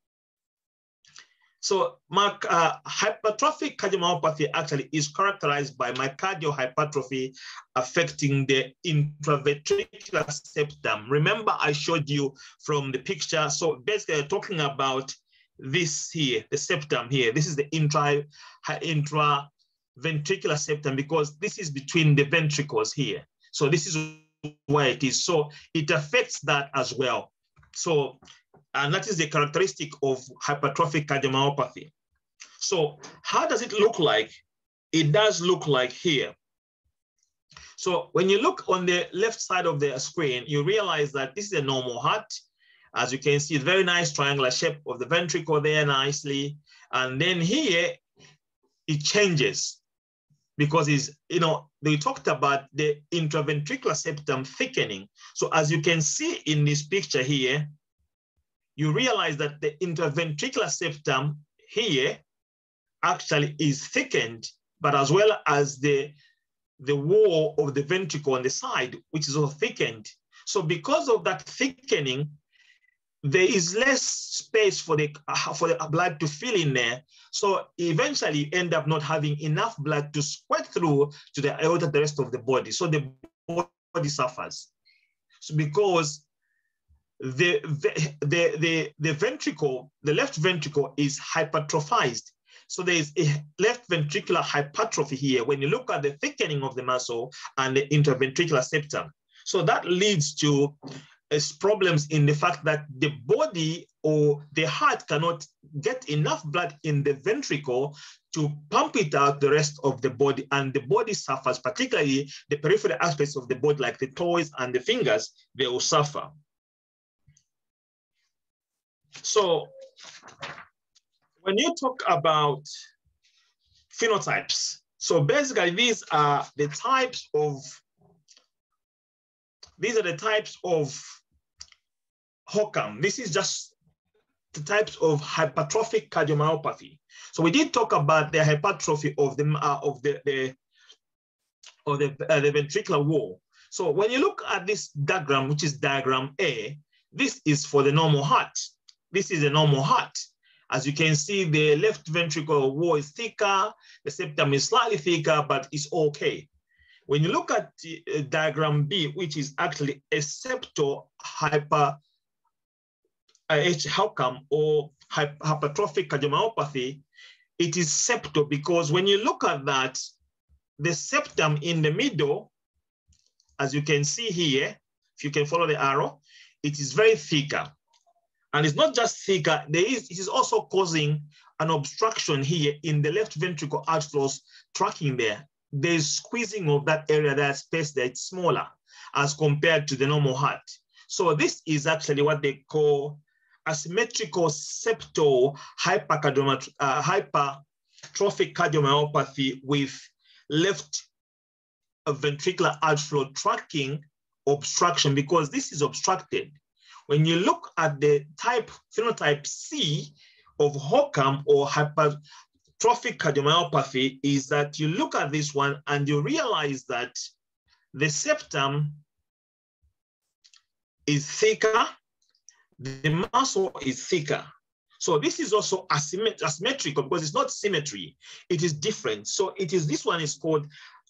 So uh, hypertrophic cardiomyopathy actually is characterized by myocardial hypertrophy affecting the intraventricular septum. Remember I showed you from the picture. So basically talking about this here, the septum here. This is the intra, intraventricular septum because this is between the ventricles here. So this is why it is. So it affects that as well. So and that is the characteristic of hypertrophic cardiomyopathy. So how does it look like? It does look like here. So when you look on the left side of the screen, you realize that this is a normal heart. As you can see, it's very nice triangular shape of the ventricle there nicely. And then here, it changes because it's, you know, they talked about the intraventricular septum thickening. So as you can see in this picture here, you realize that the interventricular septum here actually is thickened, but as well as the, the wall of the ventricle on the side, which is also thickened. So because of that thickening, there is less space for the, for the blood to fill in there. So eventually you end up not having enough blood to spread through to the aorta, the rest of the body. So the body suffers. So because the, the, the, the ventricle, the left ventricle is hypertrophied. So there is a left ventricular hypertrophy here when you look at the thickening of the muscle and the interventricular septum. So that leads to uh, problems in the fact that the body or the heart cannot get enough blood in the ventricle to pump it out the rest of the body and the body suffers, particularly the peripheral aspects of the body like the toes and the fingers, they will suffer. So when you talk about phenotypes, so basically these are the types of, these are the types of HOCM. This is just the types of hypertrophic cardiomyopathy. So we did talk about the hypertrophy of the uh, of the, the of the, uh, the ventricular wall. So when you look at this diagram, which is diagram A, this is for the normal heart. This is a normal heart. As you can see, the left ventricle wall is thicker, the septum is slightly thicker, but it's okay. When you look at uh, diagram B, which is actually a septal hyper uh, or hypertrophic cardiomyopathy, it is septal because when you look at that, the septum in the middle, as you can see here, if you can follow the arrow, it is very thicker. And it's not just thicker, there is, it is also causing an obstruction here in the left ventricle outflows tracking there. There's squeezing of that area, that space there, it's smaller as compared to the normal heart. So this is actually what they call asymmetrical septal uh, hypertrophic cardiomyopathy with left ventricular outflow tracking obstruction because this is obstructed. When you look at the type phenotype C of HOCM or hypertrophic cardiomyopathy is that you look at this one and you realize that the septum is thicker, the muscle is thicker. So this is also asymmetrical because it's not symmetry, it is different. So it is, this one is called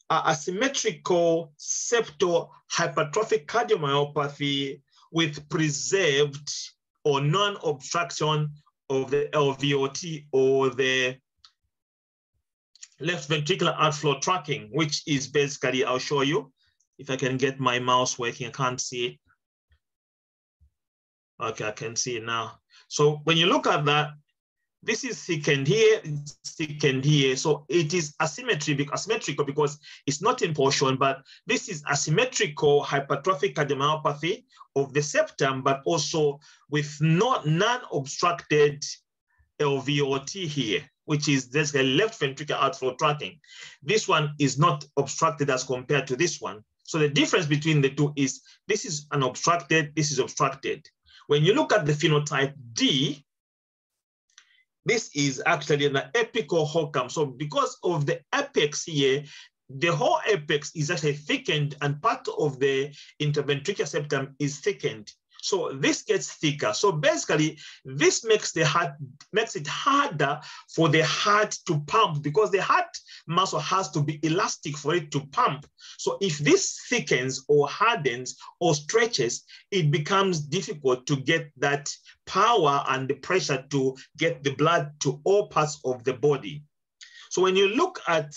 uh, asymmetrical septal hypertrophic cardiomyopathy with preserved or non-obstruction of the LVOT or the left ventricular outflow tracking, which is basically, I'll show you, if I can get my mouse working, I can't see it. Okay, I can see it now. So when you look at that, this is thickened here, thickened here. So it is asymmetry, asymmetrical because it's not in portion, but this is asymmetrical hypertrophic cardiomyopathy of the septum, but also with not non-obstructed LVOT here, which is basically left ventricular outflow tracking. This one is not obstructed as compared to this one. So the difference between the two is this is an obstructed, this is obstructed. When you look at the phenotype D, this is actually an apical HOCM. So because of the apex here, the whole apex is actually thickened and part of the interventricular septum is thickened. So this gets thicker. So basically, this makes the heart makes it harder for the heart to pump because the heart muscle has to be elastic for it to pump. So if this thickens or hardens or stretches, it becomes difficult to get that power and the pressure to get the blood to all parts of the body. So when you look at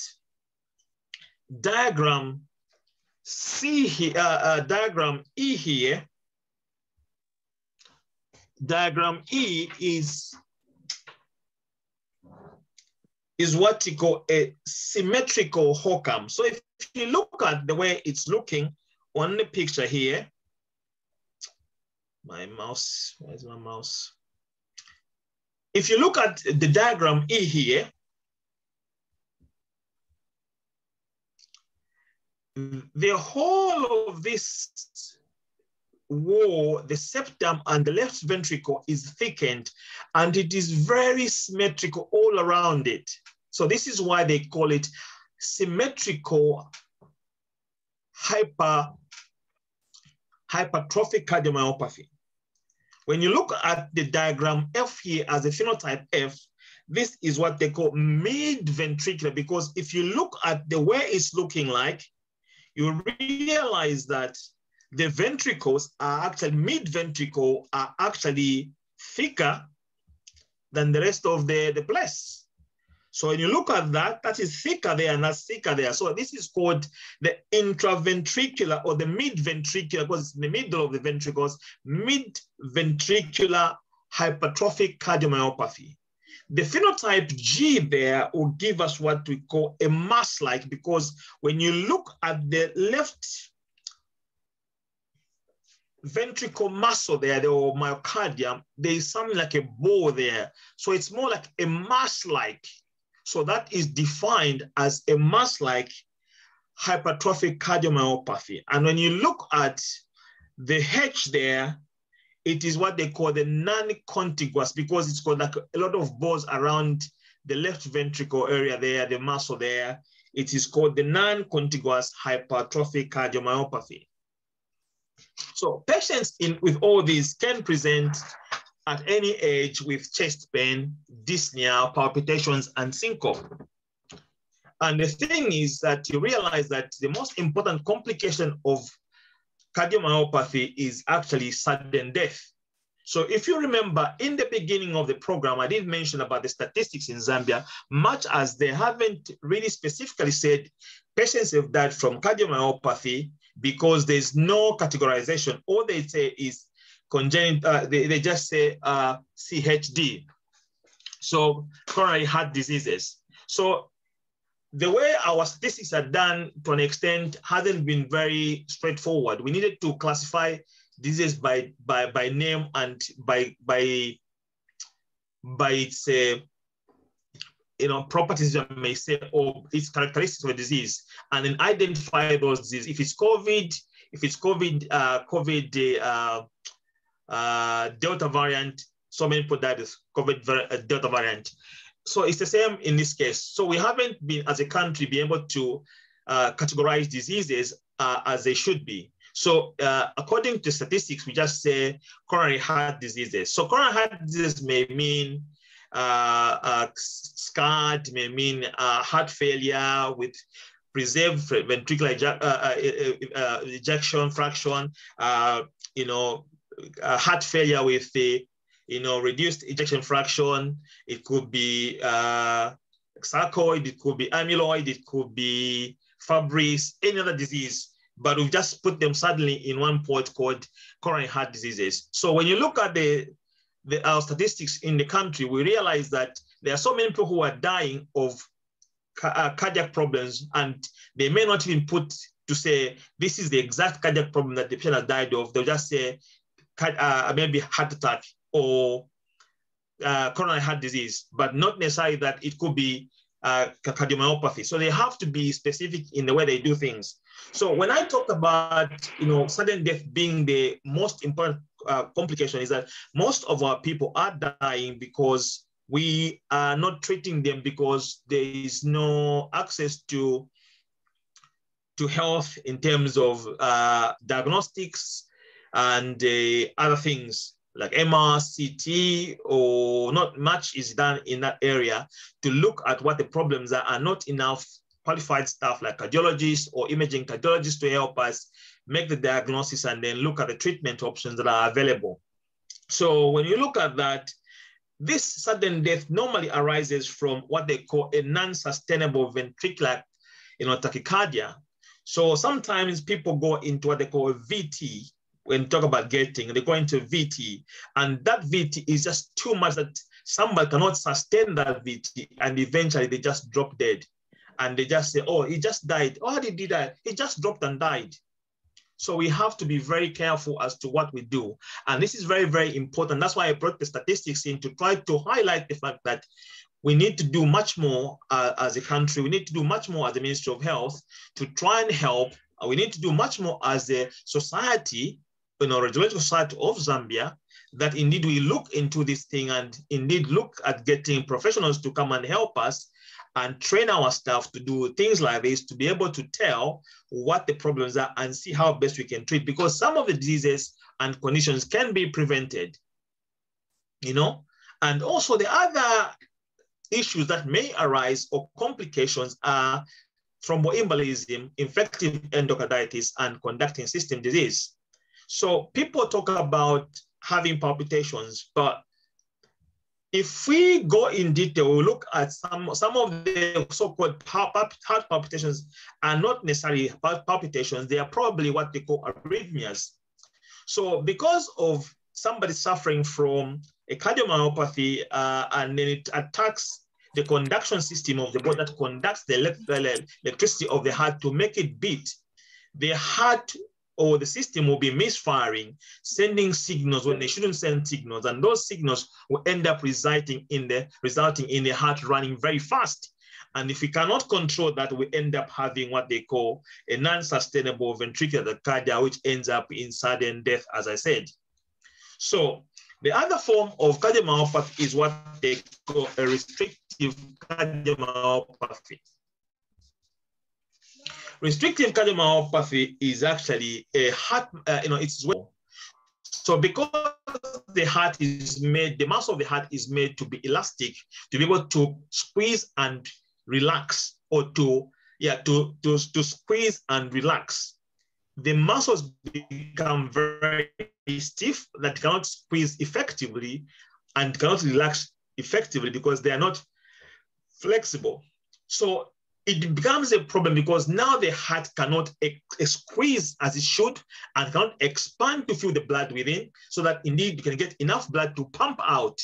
diagram C here, uh, uh, diagram E here, diagram E is, is what you call a symmetrical HOCM. So if you look at the way it's looking on the picture here, my mouse, where's my mouse? If you look at the diagram E here, the whole of this wall, the septum and the left ventricle is thickened and it is very symmetrical all around it. So this is why they call it symmetrical hyper, hypertrophic cardiomyopathy. When you look at the diagram F here as a phenotype F, this is what they call mid-ventricular because if you look at the way it's looking like, you realize that the ventricles are actually, mid-ventricle are actually thicker than the rest of the, the place. So when you look at that, that is thicker there and that's thicker there. So this is called the intraventricular or the mid-ventricular, because it's in the middle of the ventricles, mid-ventricular hypertrophic cardiomyopathy. The phenotype G there will give us what we call a mass-like, because when you look at the left ventricle muscle there, or myocardium, there is something like a ball there. So it's more like a mass-like. So that is defined as a mass-like hypertrophic cardiomyopathy. And when you look at the H there, it is what they call the non-contiguous because it's got like a lot of balls around the left ventricle area there, the muscle there. It is called the non-contiguous hypertrophic cardiomyopathy. So patients in, with all these can present at any age with chest pain, dyspnea, palpitations, and syncope. And the thing is that you realize that the most important complication of cardiomyopathy is actually sudden death. So if you remember in the beginning of the program, I did mention about the statistics in Zambia, much as they haven't really specifically said patients have died from cardiomyopathy, because there's no categorization. All they say is congenital, uh, they, they just say uh, CHD. So coronary heart diseases. So the way our statistics are done to an extent hasn't been very straightforward. We needed to classify diseases by, by, by name and by, by, by its uh, you know, properties you may say, oh, its characteristics of a disease, and then identify those diseases. If it's COVID, if it's COVID, uh, COVID uh, uh, Delta variant, so many put that as COVID uh, Delta variant. So it's the same in this case. So we haven't been, as a country, be able to uh, categorize diseases uh, as they should be. So according to statistics, we just say coronary heart diseases. So coronary heart disease may mean Uh, uh, SCAD may mean uh, heart failure with preserved ventricular uh, ejection fraction, you know, heart failure with the, you know, reduced ejection fraction. It could be sarcoid, it could be amyloid, it could be Fabry's, any other disease but we've just put them suddenly in one pot called coronary heart diseases. So when you look at the the, our statistics in the country, we realize that there are so many people who are dying of ca uh, cardiac problems, and they may not even put to say this is the exact cardiac problem that the patient has died of. They'll just say uh, maybe heart attack or uh, coronary heart disease, but not necessarily that it could be uh, cardiomyopathy. So they have to be specific in the way they do things. So when I talk about, you know, sudden death being the most important uh, complication is that most of our people are dying because we are not treating them because there is no access to, to health in terms of uh, diagnostics and uh, other things like MR, CT, or not much is done in that area to look at what the problems are, are not enough qualified staff like cardiologists or imaging cardiologists to help us make the diagnosis and then look at the treatment options that are available. So when you look at that, this sudden death normally arises from what they call a non-sustainable ventricular you know, tachycardia. So sometimes people go into what they call a VT, when talk about getting, they go into VT, and that VT is just too much that somebody cannot sustain that VT, and eventually they just drop dead. And they just say, oh, he just died. Oh, how did he die? He just dropped and died. So we have to be very careful as to what we do. And this is very, very important. That's why I brought the statistics in to try to highlight the fact that we need to do much more uh, as a country. We need to do much more as the Ministry of Health to try and help. We need to do much more as a society you know, Radiological Society of Zambia that indeed we look into this thing and indeed look at getting professionals to come and help us and train our staff to do things like this to be able to tell what the problems are and see how best we can treat because some of the diseases and conditions can be prevented you know? And also the other issues that may arise or complications are thromboembolism infective endocarditis and conducting system disease. So people talk about having palpitations, but if we go in detail, we look at some, some of the so-called heart palpitations are not necessarily palpitations, they are probably what they call arrhythmias. So because of somebody suffering from a cardiomyopathy uh, and then it attacks the conduction system of the body that conducts the electricity of the heart to make it beat, the heart or the system will be misfiring, sending signals when they shouldn't send signals, and those signals will end up resulting in the resulting in the heart running very fast. And if we cannot control that, we end up having what they call a non-sustainable ventricular tachycardia, which ends up in sudden death, as I said. So the other form of cardiomyopathy is what they call a restrictive cardiomyopathy. Restrictive cardiomyopathy is actually a heart, uh, you know, it's well. So because the heart is made, the muscle of the heart is made to be elastic, to be able to squeeze and relax, or to, yeah, to, to, to squeeze and relax. The muscles become very stiff that cannot squeeze effectively and cannot relax effectively because they are not flexible. So it becomes a problem because now the heart cannot squeeze as it should and cannot expand to fill the blood within so that indeed you can get enough blood to pump out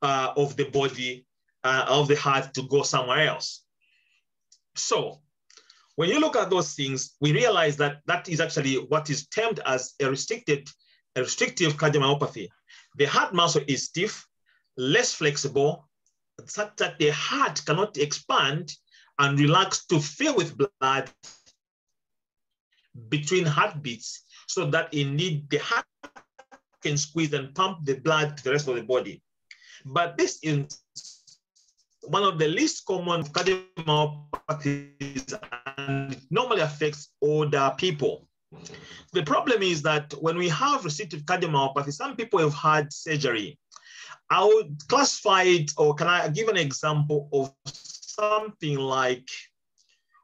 uh, of the body, uh, of the heart to go somewhere else. So when you look at those things, we realize that that is actually what is termed as a restricted, a restrictive cardiomyopathy. The heart muscle is stiff, less flexible, such that the heart cannot expand and relax to fill with blood between heartbeats so that indeed the heart can squeeze and pump the blood to the rest of the body. But this is one of the least common cardiomyopathies and normally affects older people. The problem is that when we have restrictive cardiomyopathy, some people have had surgery. I would classify it, or can I give an example of something like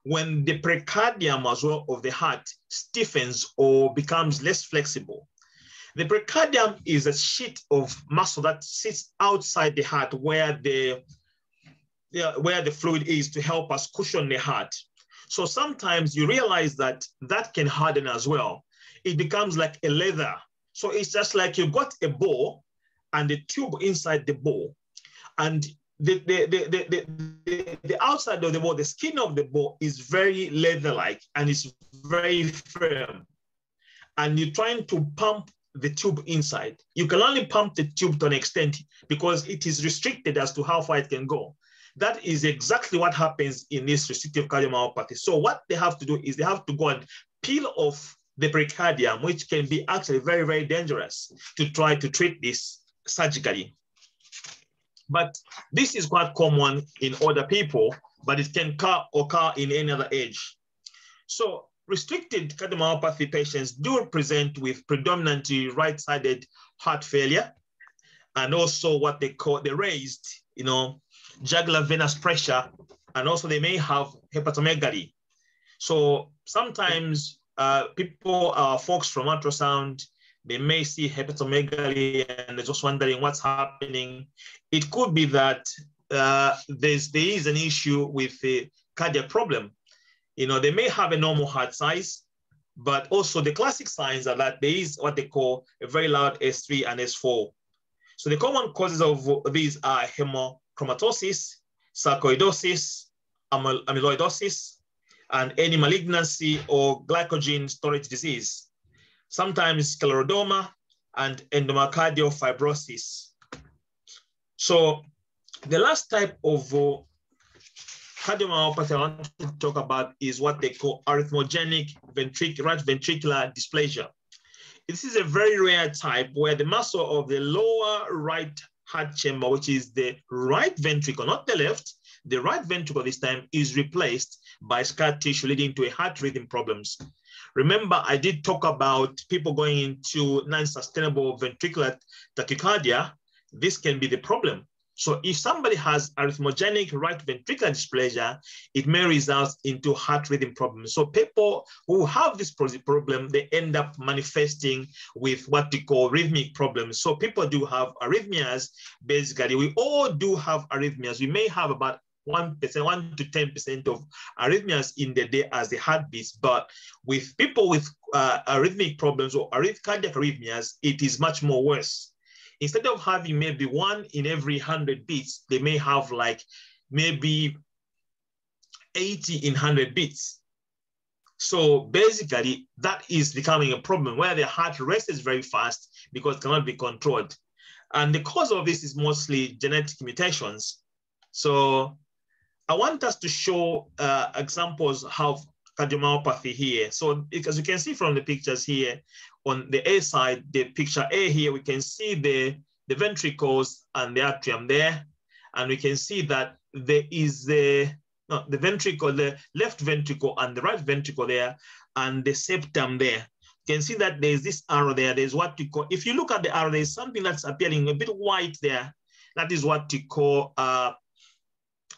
when the pericardium as well of the heart stiffens or becomes less flexible. The pericardium is a sheet of muscle that sits outside the heart where the, where the fluid is to help us cushion the heart. So sometimes you realize that that can harden as well. It becomes like a leather. So it's just like you've got a ball and a tube inside the ball. And the, the, the, the, the, outside of the ball, the skin of the ball is very leather-like and it's very firm. And you're trying to pump the tube inside. You can only pump the tube to an extent because it is restricted as to how far it can go. that is exactly what happens in this restrictive cardiomyopathy. So what they have to do is they have to go and peel off the pericardium, which can be actually very, very dangerous to try to treat this surgically. But this is quite common in older people, but it can occur in any other age. So restricted cardiomyopathy patients do present with predominantly right-sided heart failure and also what they call the raised, you know, jugular venous pressure, and also they may have hepatomegaly. So sometimes uh, people, uh, folks from ultrasound, they may see hepatomegaly and they're just wondering what's happening. It could be that uh, there's, there is an issue with the cardiac problem. You know, they may have a normal heart size, but also the classic signs are that there is what they call a very loud S3 and S4. So the common causes of these are hemochromatosis, sarcoidosis, amyloidosis, and any malignancy or glycogen storage disease, sometimes scleroderma and endomyocardial fibrosis. So the last type of uh, cardiomyopathy I want to talk about is what they call arrhythmogenic ventric right ventricular dysplasia. This is a very rare type where the muscle of the lower right heart chamber, which is the right ventricle, not the left, the right ventricle this time is replaced by scar tissue leading to a heart rhythm problems. Remember, I did talk about people going into non-sustainable ventricular tachycardia. This can be the problem. So if somebody has arrhythmogenic right ventricular dysplasia, it may result into heart rhythm problems. So people who have this problem, they end up manifesting with what we call rhythmic problems. So people do have arrhythmias, basically. We all do have arrhythmias. We may have about 1%, 1 to 10% of arrhythmias in the day as the heartbeats. But with people with uh, arrhythmic problems or cardiac arrhythmias, it is much more worse instead of having maybe one in every 100 beats, they may have like maybe 80 in 100 beats. So basically, that is becoming a problem where the heart races very fast because it cannot be controlled. And the cause of this is mostly genetic mutations. So I want us to show uh, examples of cardiomyopathy here. So as you can see from the pictures here, on the A side, the picture A here, we can see the, the ventricles and the atrium there. And we can see that there is the, no, the ventricle, the left ventricle and the right ventricle there, and the septum there. You can see that there's this arrow there. There's what you call, if you look at the arrow, there's something that's appearing a bit white there. That is what you call uh,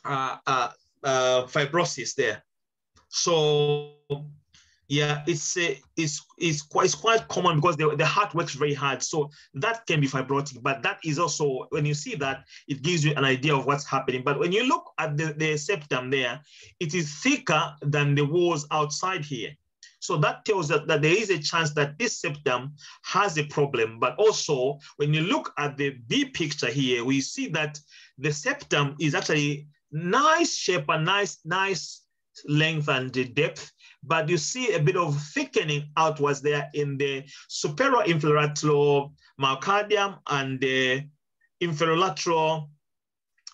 fibrosis there. So yeah, it's a, it's it's quite it's quite common because the, the heart works very hard. So that can be fibrotic, but that is also when you see that it gives you an idea of what's happening. But when you look at the, the septum there, it is thicker than the walls outside here. So that tells us that there is a chance that this septum has a problem. But also, when you look at the B picture here, we see that the septum is actually nice shape and nice, nice length and the depth, but you see a bit of thickening outwards there in the superior infralateral myocardium and the inferolateral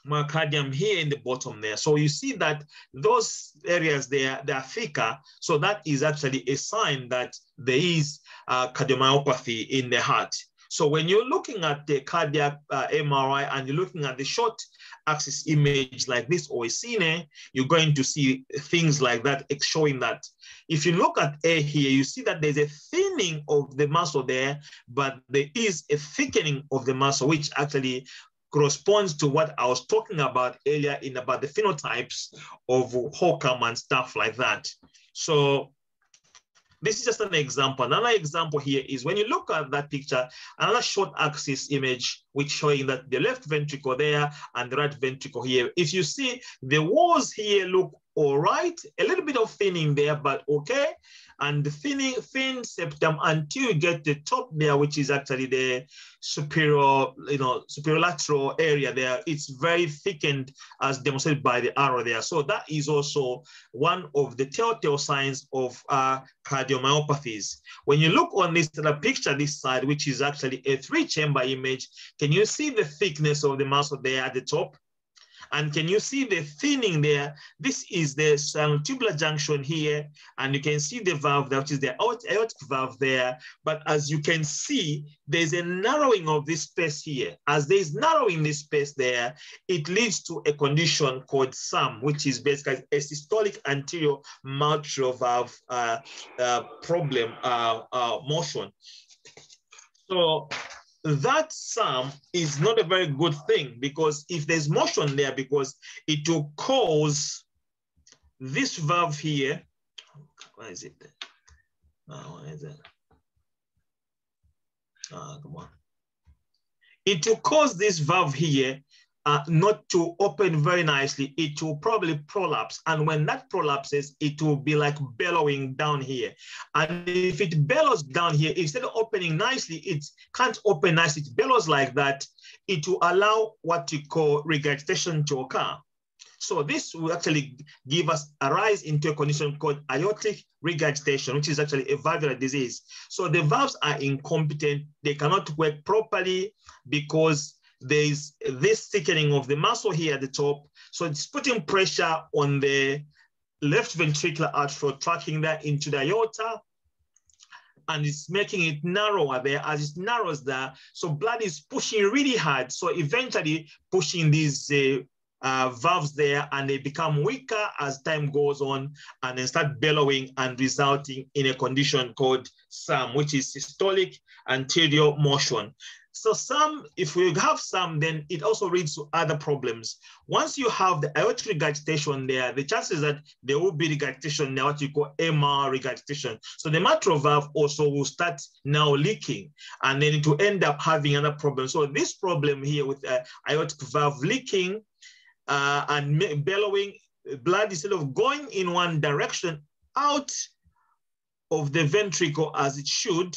myocardium here in the bottom there. So you see that those areas there, they are thicker. So that is actually a sign that there is uh, cardiomyopathy in the heart. So when you're looking at the cardiac uh, MRI and you're looking at the short axis image like this or a cine, you're going to see things like that showing that. If you look at A here, you see that there's a thinning of the muscle there, but there is a thickening of the muscle, which actually corresponds to what I was talking about earlier in about the phenotypes of HOCM and stuff like that. So this is just an example. Another example here is when you look at that picture, another short axis image, which showing that the left ventricle there and the right ventricle here. If you see the walls here look all right, a little bit of thinning there, but okay. And the thinning, thin septum until you get the top there, which is actually the superior, you know, superior lateral area there. It's very thickened as demonstrated by the arrow there. So that is also one of the telltale signs of uh, cardiomyopathies. When you look on this picture this side, which is actually a three chamber image, can you see the thickness of the muscle there at the top? And can you see the thinning there? This is the tubular junction here, and you can see the valve that is the aortic valve there. But as you can see, there's a narrowing of this space here. As there's narrowing this space there, it leads to a condition called SAM, which is basically a systolic anterior mitral valve uh, uh, problem uh, uh motion. So that SAM is not a very good thing because if there's motion there, because it will cause this valve here, where is it? Oh, where is it? Ah, come on. It will cause this valve here uh, not to open very nicely, it will probably prolapse. And when that prolapses, it will be like bellowing down here. And if it bellows down here, instead of opening nicely, it can't open nicely. It bellows like that. It will allow what you call regurgitation to occur. So this will actually give us a rise into a condition called aortic regurgitation, which is actually a valvular disease. So the valves are incompetent. They cannot work properly because there's this thickening of the muscle here at the top. So it's putting pressure on the left ventricular artery, tracking that into the aorta, and it's making it narrower there as it narrows there. So blood is pushing really hard. So eventually pushing these uh, uh, valves there and they become weaker as time goes on and then start bellowing and resulting in a condition called SAM, which is systolic anterior motion. So SAM, if we have SAM, then it also leads to other problems. Once you have the aortic regurgitation there, the chances that there will be regurgitation now, what you call MR regurgitation. So the mitral valve also will start now leaking and then it will end up having another problem. So this problem here with uh, aortic valve leaking uh, and bellowing, blood instead of going in one direction out of the ventricle as it should,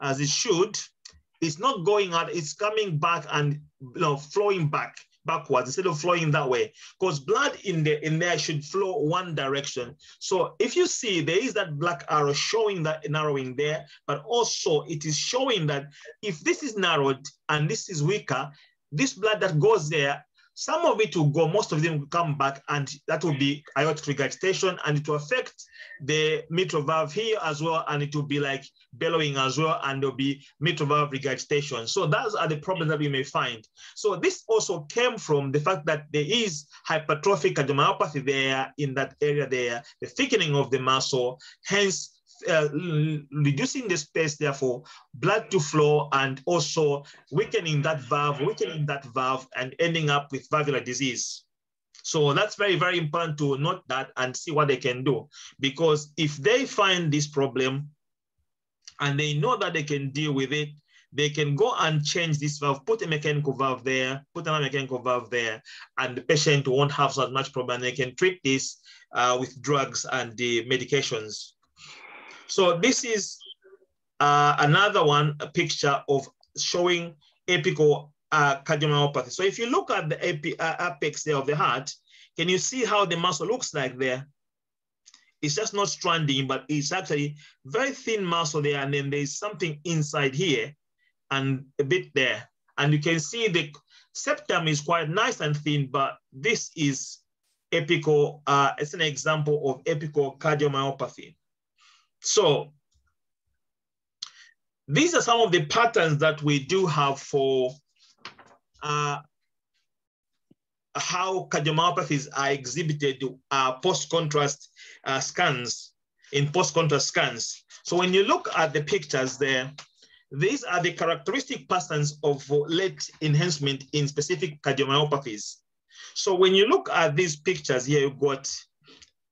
as it should, it's not going out, it's coming back and you know, flowing back backwards instead of flowing that way. Because blood in there in there should flow one direction. So if you see there is that black arrow showing that narrowing there but also it is showing that if this is narrowed and this is weaker this blood that goes there some of it will go, most of them will come back, and that will be aortic regurgitation, and it will affect the mitral valve here as well, and it will be like bellowing as well, and there'll be mitral valve regurgitation. So those are the problems that we may find. So this also came from the fact that there is hypertrophic cardiomyopathy there in that area there, the thickening of the muscle, hence uh, reducing the space therefore, blood to flow and also weakening that valve, weakening that valve and ending up with valvular disease. So that's very, very important to note that and see what they can do. Because if they find this problem and they know that they can deal with it, they can go and change this valve, put a mechanical valve there, put another mechanical valve there, and the patient won't have so much problem. They can treat this uh, with drugs and the medications. So this is uh, another one, a picture of showing apical uh, cardiomyopathy. So if you look at the api uh, apex there of the heart, can you see how the muscle looks like there? It's just not stranding, but it's actually very thin muscle there. And then there's something inside here and a bit there. And you can see the septum is quite nice and thin, but this is apical, uh, it's an example of apical cardiomyopathy. So these are some of the patterns that we do have for uh, how cardiomyopathies are exhibited uh, post-contrast uh, scans, in post-contrast scans. So when you look at the pictures there, these are the characteristic patterns of late enhancement in specific cardiomyopathies. So when you look at these pictures here, you've got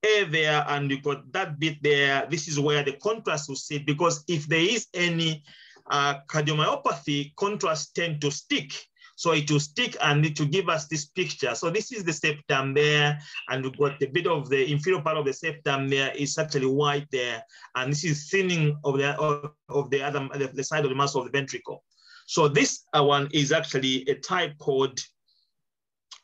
there and you got that bit there. This is where the contrast will sit because if there is any uh, cardiomyopathy, contrast tend to stick. So it will stick and it will give us this picture. So this is the septum there, and we've got a bit of the inferior part of the septum there is actually white there. And this is thinning of the, of, of the other, the side of the muscle of the ventricle. So this uh, one is actually a type called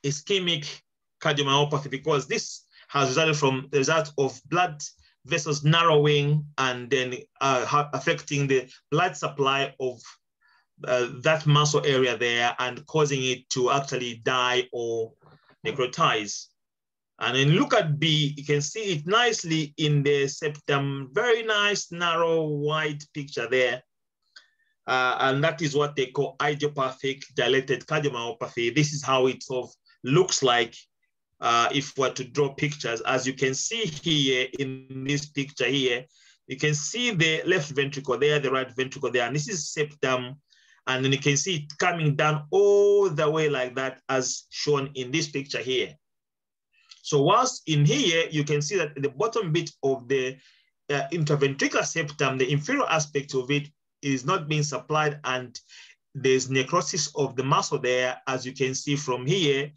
ischemic cardiomyopathy because this has resulted from the result of blood vessels narrowing and then uh, affecting the blood supply of uh, that muscle area there and causing it to actually die or necrotize. And then look at B, you can see it nicely in the septum, very nice, narrow, wide picture there. Uh, and that is what they call idiopathic dilated cardiomyopathy. This is how it sort of looks like uh, if we're to draw pictures. As you can see here in this picture here, you can see the left ventricle there, the right ventricle there, and this is septum. And then you can see it coming down all the way like that as shown in this picture here. So whilst in here, you can see that the bottom bit of the uh, interventricular septum, the inferior aspect of it is not being supplied and there's necrosis of the muscle there, as you can see from here,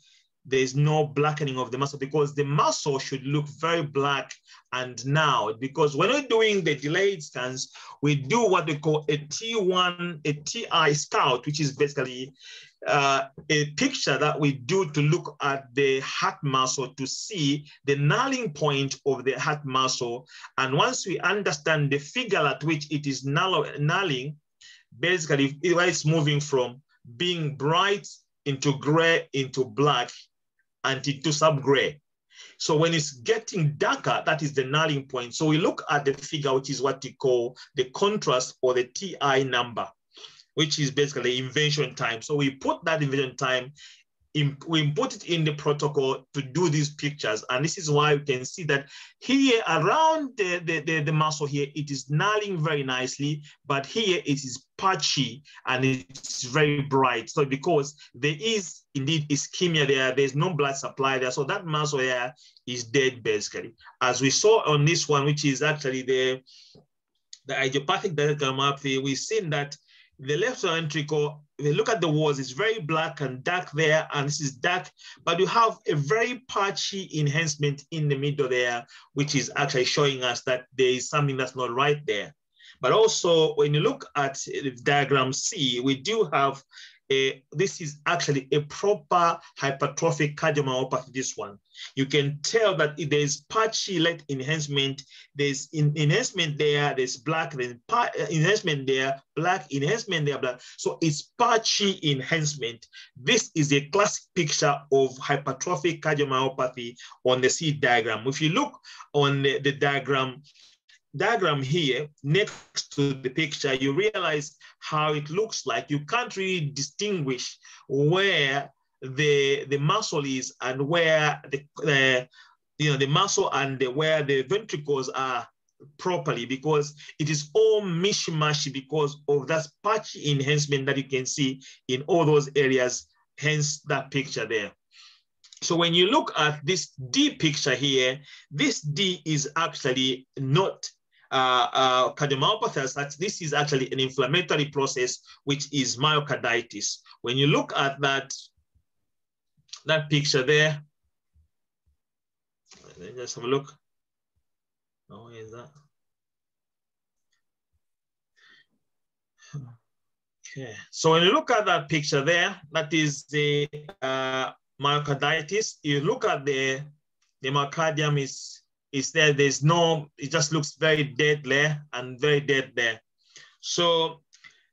there's no blackening of the muscle because the muscle should look very black and now because when we're doing the delayed scans, we do what we call a T1, a TI scout, which is basically uh, a picture that we do to look at the heart muscle to see the nulling point of the heart muscle. And once we understand the figure at which it is nulling, basically it's moving from being bright into gray into black and into some gray. So when it's getting darker, that is the nulling point. So we look at the figure, which is what we call the contrast or the TI number which is basically inversion time. So we put that inversion time, we put it in the protocol to do these pictures. And this is why you can see that here around the, the, the, the muscle here, it is nulling very nicely, but here it is patchy and it's very bright. So because there is indeed ischemia there, there's no blood supply there. So that muscle here is dead basically. As we saw on this one, which is actually the, the idiopathic cardiomyopathy, we've seen that the left ventricle, if look at the walls, it's very black and dark there, and this is dark, but you have a very patchy enhancement in the middle there, which is actually showing us that there is something that's not right there. But also, when you look at diagram C, we do have a, this is actually a proper hypertrophic cardiomyopathy, this one. You can tell that there's patchy light enhancement, there's in, enhancement there, there's black, uh, enhancement there, black, enhancement there, black. So it's patchy enhancement. This is a classic picture of hypertrophic cardiomyopathy on the C diagram. If you look on the, the diagram, diagram here next to the picture, you realize how it looks like. You can't really distinguish where the, the muscle is and where the, the you know, the muscle and the, where the ventricles are properly because it is all mishmash because of that patchy enhancement that you can see in all those areas, hence that picture there. So when you look at this D picture here, this D is actually not uh, uh, cardiomyopathy such, this is actually an inflammatory process, which is myocarditis. When you look at that, that picture there, let me just have a look. Oh, where is that? Okay, so when you look at that picture there, that is the uh, myocarditis. You look at the, the myocardium is is there. There's no, it just looks very dead there and very dead there. So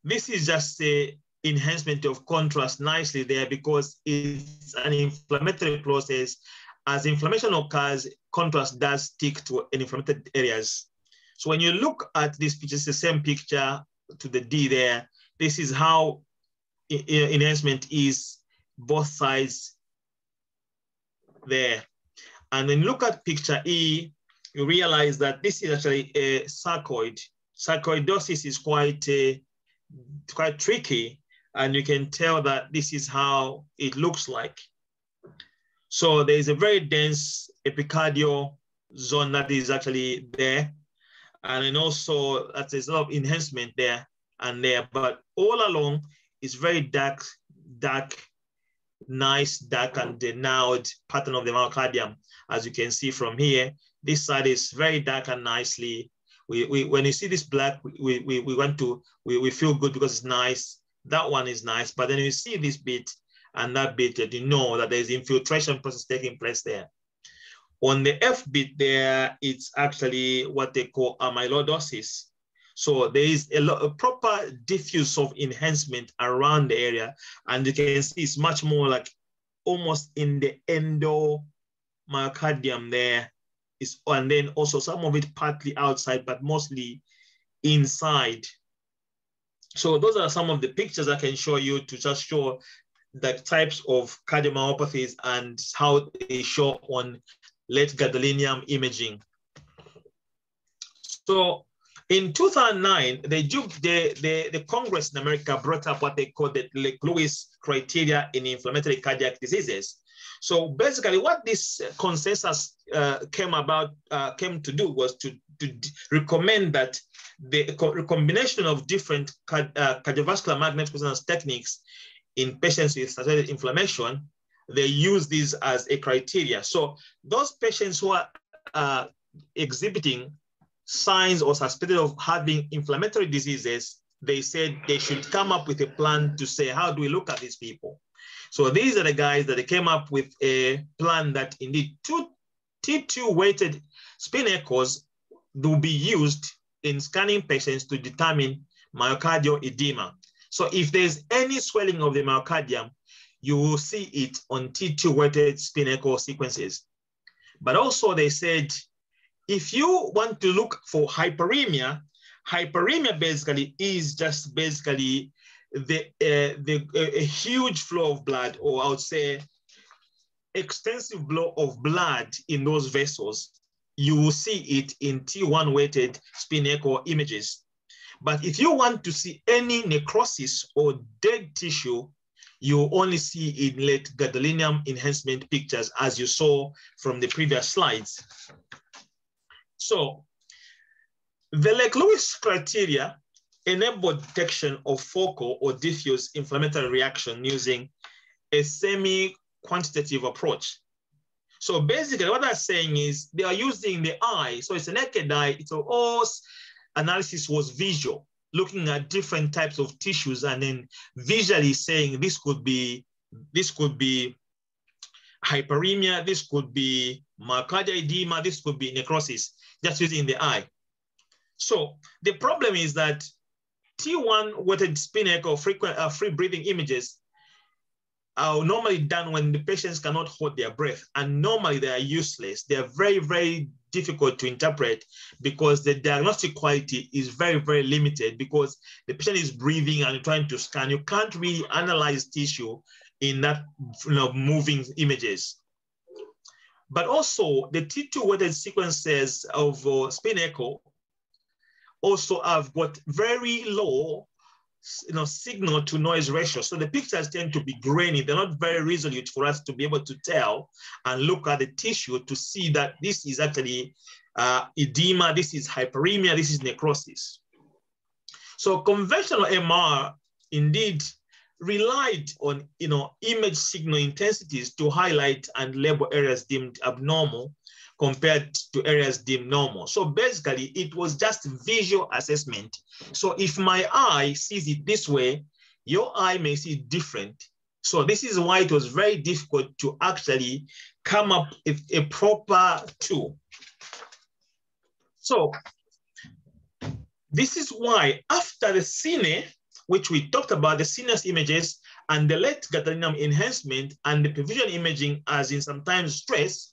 this is just a enhancement of contrast nicely there because it's an inflammatory process. As inflammation occurs, contrast does stick to inflammatory areas. So when you look at this picture, it's the same picture to the D there. This is how enhancement is both sides there. And then look at picture E, you realize that this is actually a sarcoid. Sarcoidosis is quite, uh, quite tricky, and you can tell that this is how it looks like. So there is a very dense epicardial zone that is actually there. And then also that there's a lot of enhancement there and there, but all along it's very dark, dark nice dark and denoued pattern of the myocardium. As you can see from here, this side is very dark and nicely. We, we when you see this black, we, we, we want to, we, we feel good because it's nice. That one is nice, but then you see this bit and that bit that you know that there's infiltration process taking place there. On the F bit there, it's actually what they call amyloidosis. So there is a, lot, a proper diffuse of enhancement around the area. And you can see it's much more like almost in the endomyocardium there. Is, and then also some of it partly outside, but mostly inside. So those are some of the pictures I can show you to just show the types of cardiomyopathies and how they show on late gadolinium imaging. So in 2009, the, the, the, the Congress in America brought up what they call the Lake Louise criteria in inflammatory cardiac diseases. So basically what this consensus uh, came about, uh, came to do was to, to recommend that the combination of different uh, cardiovascular magnetic resonance techniques in patients with saturated inflammation, they use these as a criteria. So those patients who are uh, exhibiting signs or suspected of having inflammatory diseases, they said they should come up with a plan to say, how do we look at these people? So these are the guys that came up with a plan that indeed two T2 weighted spin echoes will be used in scanning patients to determine myocardial edema. So if there's any swelling of the myocardium, you will see it on T2 weighted spin echo sequences. But also they said, if you want to look for hyperemia, hyperemia basically is just basically the, uh, the uh, a huge flow of blood, or I would say extensive flow of blood in those vessels. You will see it in T1 weighted spin echo images. But if you want to see any necrosis or dead tissue, you only see in late gadolinium enhancement pictures as you saw from the previous slides. So the Lake Louise criteria enable detection of focal or diffuse inflammatory reaction using a semi-quantitative approach. So basically what they're saying is they are using the eye. So it's a naked eye. It's all analysis was visual, looking at different types of tissues and then visually saying this could be, this could be hyperemia, this could be myocardial edema, this could be necrosis, just using the eye. So the problem is that T1 weighted spin echo frequent uh, free breathing images are normally done when the patients cannot hold their breath. And normally they are useless. They are very, very difficult to interpret because the diagnostic quality is very, very limited because the patient is breathing and trying to scan. You can't really analyze tissue in that you know, moving images. But also the T2 weighted sequences of uh, spin echo also have got very low you know, signal to noise ratio. So the pictures tend to be grainy. They're not very resolute for us to be able to tell and look at the tissue to see that this is actually uh, edema, this is hyperemia, this is necrosis. So conventional MR indeed relied on you know, image signal intensities to highlight and label areas deemed abnormal compared to areas deemed normal. So basically it was just visual assessment. So if my eye sees it this way, your eye may see it different. So this is why it was very difficult to actually come up with a proper tool. So this is why after the cine, which we talked about, the cines images and the late gadolinium enhancement and the perfusion imaging as in sometimes stress,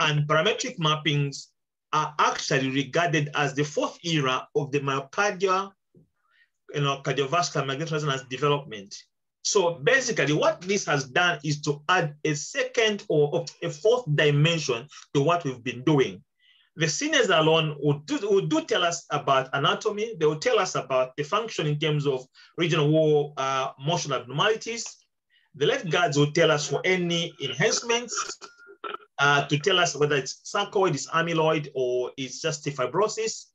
and parametric mappings are actually regarded as the fourth era of the myocardial, you know, cardiovascular magnetic resonance development. So basically what this has done is to add a second or a fourth dimension to what we've been doing. The cines alone would do, do tell us about anatomy. They will tell us about the function in terms of regional uh, motion abnormalities. The left guards will tell us for any enhancements uh, to tell us whether it's sarcoid, it's amyloid, or it's just a fibrosis.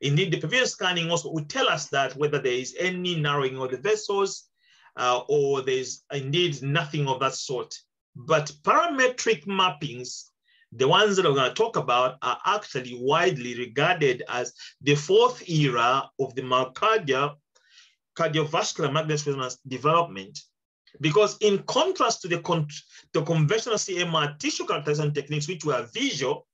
Indeed, the previous scanning also would tell us that whether there is any narrowing of the vessels uh, or there's indeed nothing of that sort. But parametric mappings, the ones that I'm going to talk about, are actually widely regarded as the fourth era of the myocardial cardiovascular magnetic resonance development. Because in contrast to the, con the conventional CMR tissue characterization techniques, which were visual,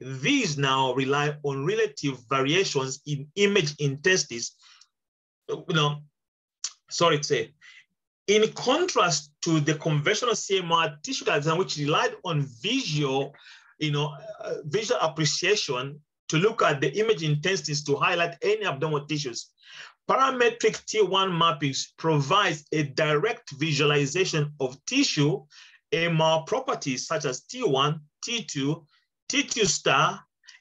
these now rely on relative variations in image intensities. You know, sorry to say, in contrast to the conventional CMR tissue design, which relied on visual, you know, uh, visual appreciation to look at the image intensities to highlight any abnormal tissues. Parametric T1 mappings provides a direct visualization of tissue MR properties such as T1, T2, T2 star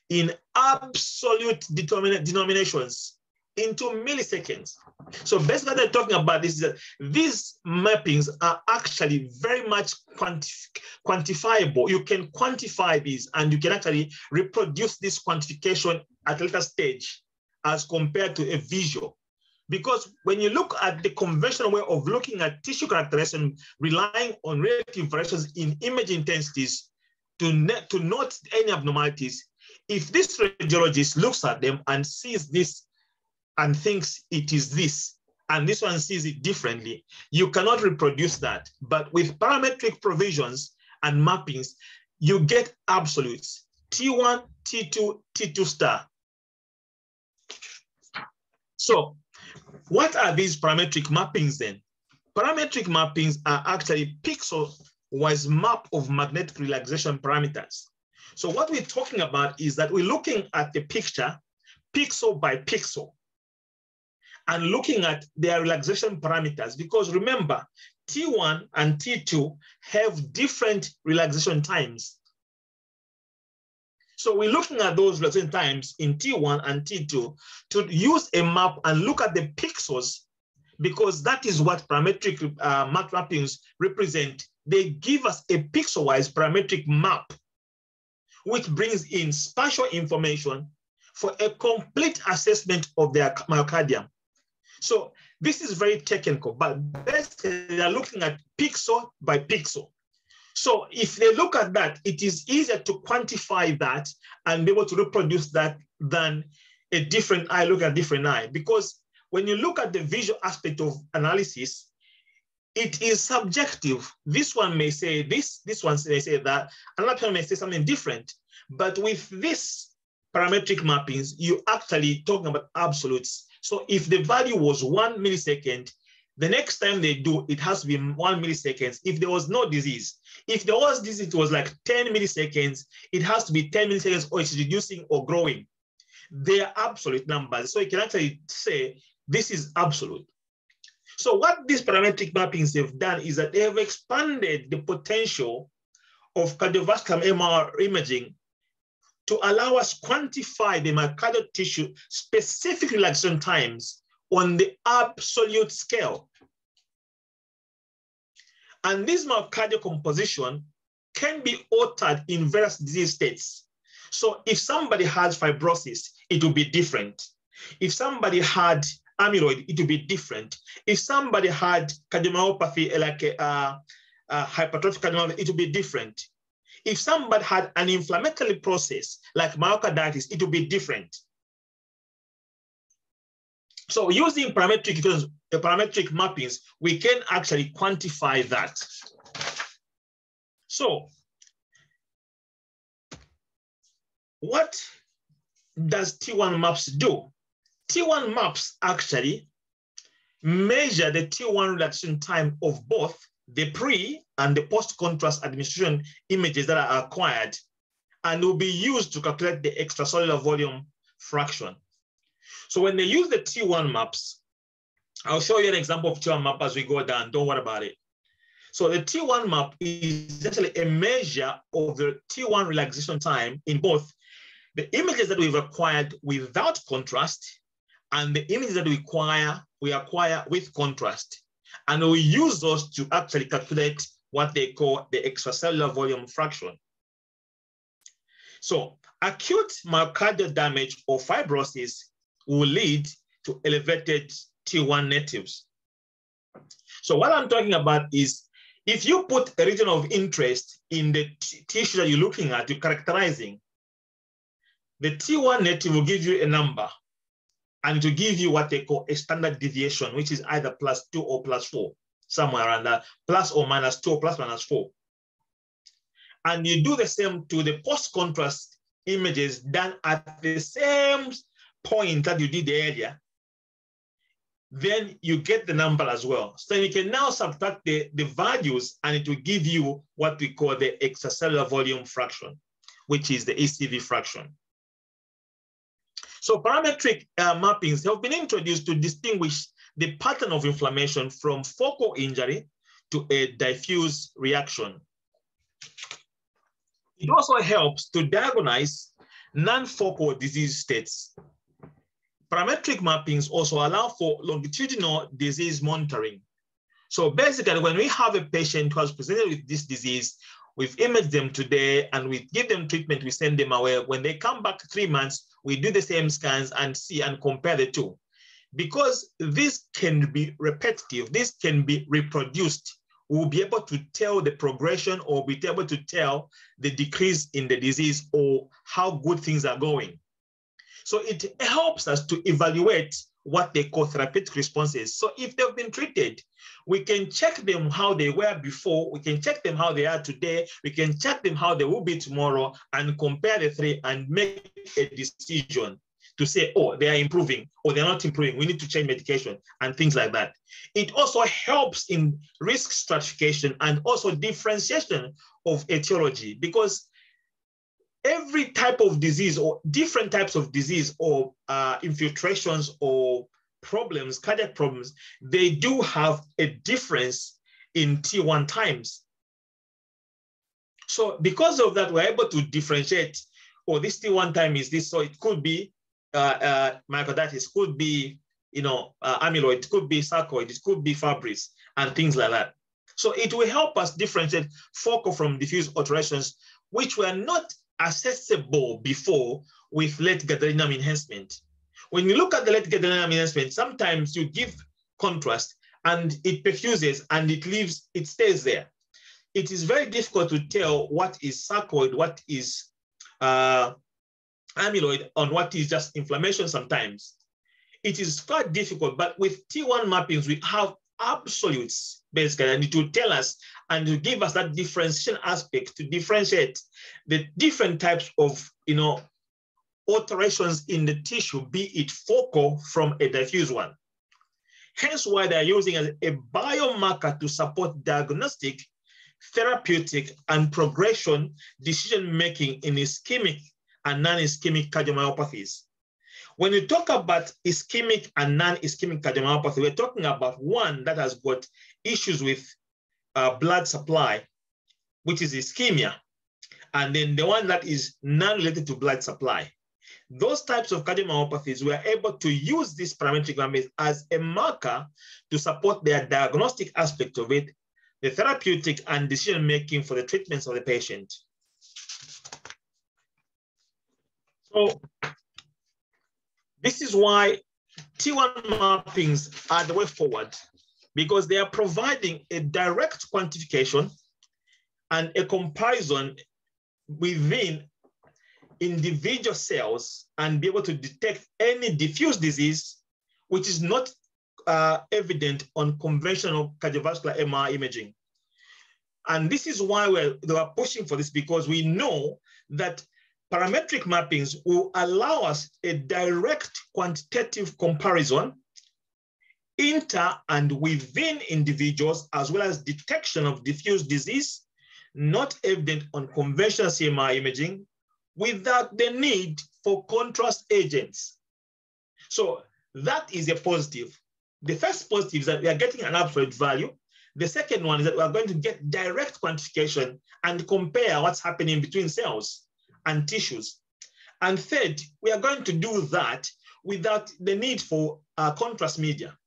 in absolute denominations into milliseconds. So basically they're talking about this, that these mappings are actually very much quantif quantifiable. You can quantify these and you can actually reproduce this quantification at a later stage as compared to a visual. Because when you look at the conventional way of looking at tissue characterization, relying on relative variations in image intensities to, to note any abnormalities, if this radiologist looks at them and sees this and thinks it is this, and this one sees it differently, you cannot reproduce that. But with parametric provisions and mappings, you get absolutes, T1, T2, T2 star. So what are these parametric mappings then? Parametric mappings are actually pixel-wise map of magnetic relaxation parameters. So what we're talking about is that we're looking at the picture pixel by pixel and looking at their relaxation parameters because remember, T1 and T2 have different relaxation times. So we're looking at those relaxation times in T1 and T2 to use a map and look at the pixels because that is what parametric uh, map mappings represent. They give us a pixel-wise parametric map, which brings in spatial information for a complete assessment of their myocardium. So this is very technical, but basically they are looking at pixel by pixel. So if they look at that, it is easier to quantify that and be able to reproduce that than a different eye look at different eye. Because when you look at the visual aspect of analysis, it is subjective. This one may say this, this one may say that, another person may say something different. But with this parametric mappings, you actually talking about absolutes. So if the value was one millisecond, the next time they do, it has to be one milliseconds. If there was no disease, if there was disease, it was like 10 milliseconds, it has to be 10 milliseconds or it's reducing or growing. They are absolute numbers. So you can actually say this is absolute. So what these parametric mappings have done is that they have expanded the potential of cardiovascular MR imaging to allow us quantify the myocardial tissue specific relaxation times on the absolute scale. And this myocardial composition can be altered in various disease states. So if somebody has fibrosis, it will be different. If somebody had amyloid, it will be different. If somebody had cardiomyopathy, like a, uh, uh, hypertrophic cardiomyopathy, it will be different. If somebody had an inflammatory process like myocarditis, it would be different. So using parametric the parametric mappings, we can actually quantify that. So what does T1 maps do? T1 maps actually measure the T1 reduction time of both the pre and the post-contrast administration images that are acquired and will be used to calculate the extracellular volume fraction. So when they use the T1 maps, I'll show you an example of T1 map as we go down, don't worry about it. So the T1 map is actually a measure of the T1 relaxation time in both the images that we've acquired without contrast and the images that we acquire, we acquire with contrast. And we use those to actually calculate what they call the extracellular volume fraction. So acute myocardial damage or fibrosis will lead to elevated T1 natives. So what I'm talking about is if you put a region of interest in the tissue that you're looking at, you're characterizing, the T1 native will give you a number and to give you what they call a standard deviation, which is either plus two or plus four, somewhere around that, plus or minus two plus minus four. And you do the same to the post-contrast images done at the same point that you did earlier, then you get the number as well. So you can now subtract the, the values and it will give you what we call the extracellular volume fraction, which is the ECV fraction. So parametric uh, mappings have been introduced to distinguish the pattern of inflammation from focal injury to a diffuse reaction. It also helps to diagnose non-focal disease states Parametric mappings also allow for longitudinal disease monitoring. So basically, when we have a patient who has presented with this disease, we've imaged them today and we give them treatment, we send them away. When they come back three months, we do the same scans and see and compare the two. Because this can be repetitive, this can be reproduced, we'll be able to tell the progression or be able to tell the decrease in the disease or how good things are going. So it helps us to evaluate what they call therapeutic responses. So if they've been treated, we can check them how they were before, we can check them how they are today, we can check them how they will be tomorrow and compare the three and make a decision to say, oh, they are improving or they're not improving. We need to change medication and things like that. It also helps in risk stratification and also differentiation of etiology because every type of disease or different types of disease or uh, infiltrations or problems, cardiac problems, they do have a difference in T1 times. So because of that, we're able to differentiate, or oh, this T1 time is this, so it could be uh, uh, myocarditis, could be, you know, uh, amyloid, could be sarcoid, it could be Fabry's, and things like that. So it will help us differentiate focal from diffuse alterations, which were not accessible before with late gadolinium enhancement. When you look at the late gadolinium enhancement, sometimes you give contrast and it perfuses and it leaves, it stays there. It is very difficult to tell what is sarcoid, what is uh, amyloid, and what is just inflammation sometimes. It is quite difficult, but with T1 mappings, we have absolutes basically, and it will tell us and to give us that differentiation aspect to differentiate the different types of, you know, alterations in the tissue, be it focal from a diffuse one. Hence why they're using a, a biomarker to support diagnostic, therapeutic, and progression decision-making in ischemic and non-ischemic cardiomyopathies. When we talk about ischemic and non-ischemic cardiomyopathy, we're talking about one that has got issues with uh, blood supply, which is ischemia, and then the one that is non-related to blood supply. Those types of cardiomyopathies, we are able to use this parametric measurement as a marker to support their diagnostic aspect of it, the therapeutic and decision-making for the treatments of the patient. So this is why T1 mappings are the way forward because they are providing a direct quantification and a comparison within individual cells and be able to detect any diffuse disease which is not uh, evident on conventional cardiovascular MR imaging. And this is why we're, are pushing for this because we know that parametric mappings will allow us a direct quantitative comparison inter and within individuals, as well as detection of diffuse disease, not evident on conventional CMR imaging, without the need for contrast agents. So that is a positive. The first positive is that we are getting an absolute value. The second one is that we are going to get direct quantification and compare what's happening between cells and tissues. And third, we are going to do that without the need for uh, contrast media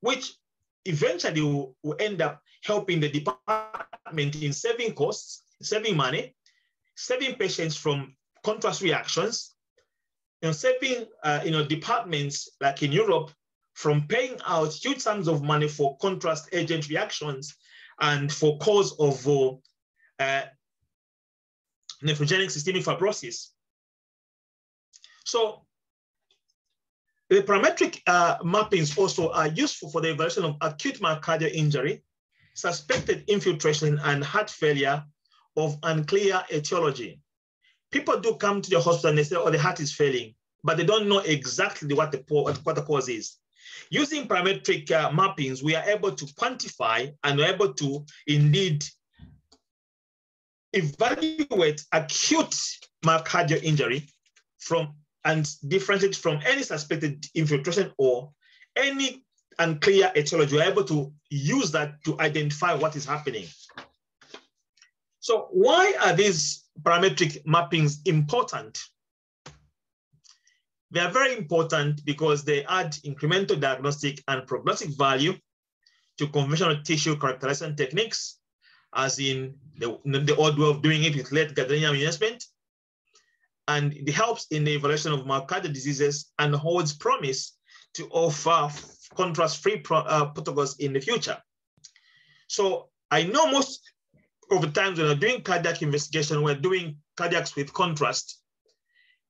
which eventually will, will end up helping the department in saving costs, saving money, saving patients from contrast reactions, know, saving uh, you know, departments like in Europe from paying out huge sums of money for contrast agent reactions and for cause of uh nephrogenic systemic fibrosis. So the parametric uh, mappings also are useful for the evaluation of acute myocardial injury, suspected infiltration, and heart failure of unclear etiology. people do come to the hospital and they say, oh, the heart is failing, but they don't know exactly what the, what the cause is. Using parametric uh, mappings, we are able to quantify and we're able to indeed evaluate acute myocardial injury from and differentiate from any suspected infiltration or any unclear etiology. We're able to use that to identify what is happening. So why are these parametric mappings important? They are very important because they add incremental diagnostic and prognostic value to conventional tissue characterization techniques, as in the, the old way of doing it with late gadolinium enhancement. And it helps in the evaluation of myocardial diseases and holds promise to offer contrast-free pro, uh, protocols in the future. So I know most of the times when we're doing cardiac investigation, we're doing cardiacs with contrast.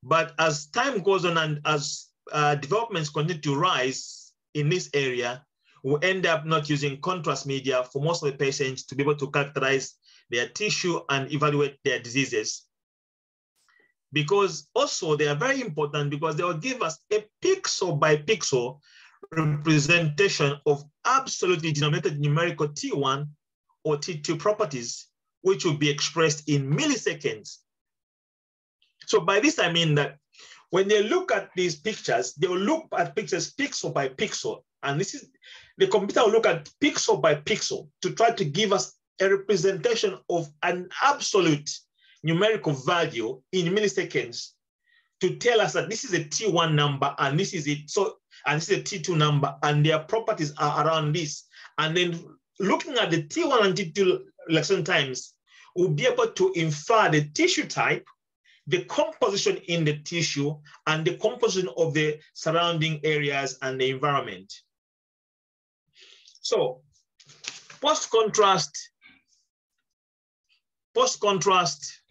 But as time goes on and as uh, developments continue to rise in this area, we end up not using contrast media for most of the patients to be able to characterize their tissue and evaluate their diseases. Because also they are very important because they will give us a pixel by pixel representation of absolutely denominated numerical T1 or T2 properties, which will be expressed in milliseconds. So by this, I mean that when they look at these pictures, they will look at pictures pixel by pixel. And this is, the computer will look at pixel by pixel to try to give us a representation of an absolute numerical value in milliseconds to tell us that this is a T1 number and this is it. So, and this is a T2 number and their properties are around this. And then looking at the T1 and T2 reaction times, we'll be able to infer the tissue type, the composition in the tissue, and the composition of the surrounding areas and the environment. So post-contrast, post-contrast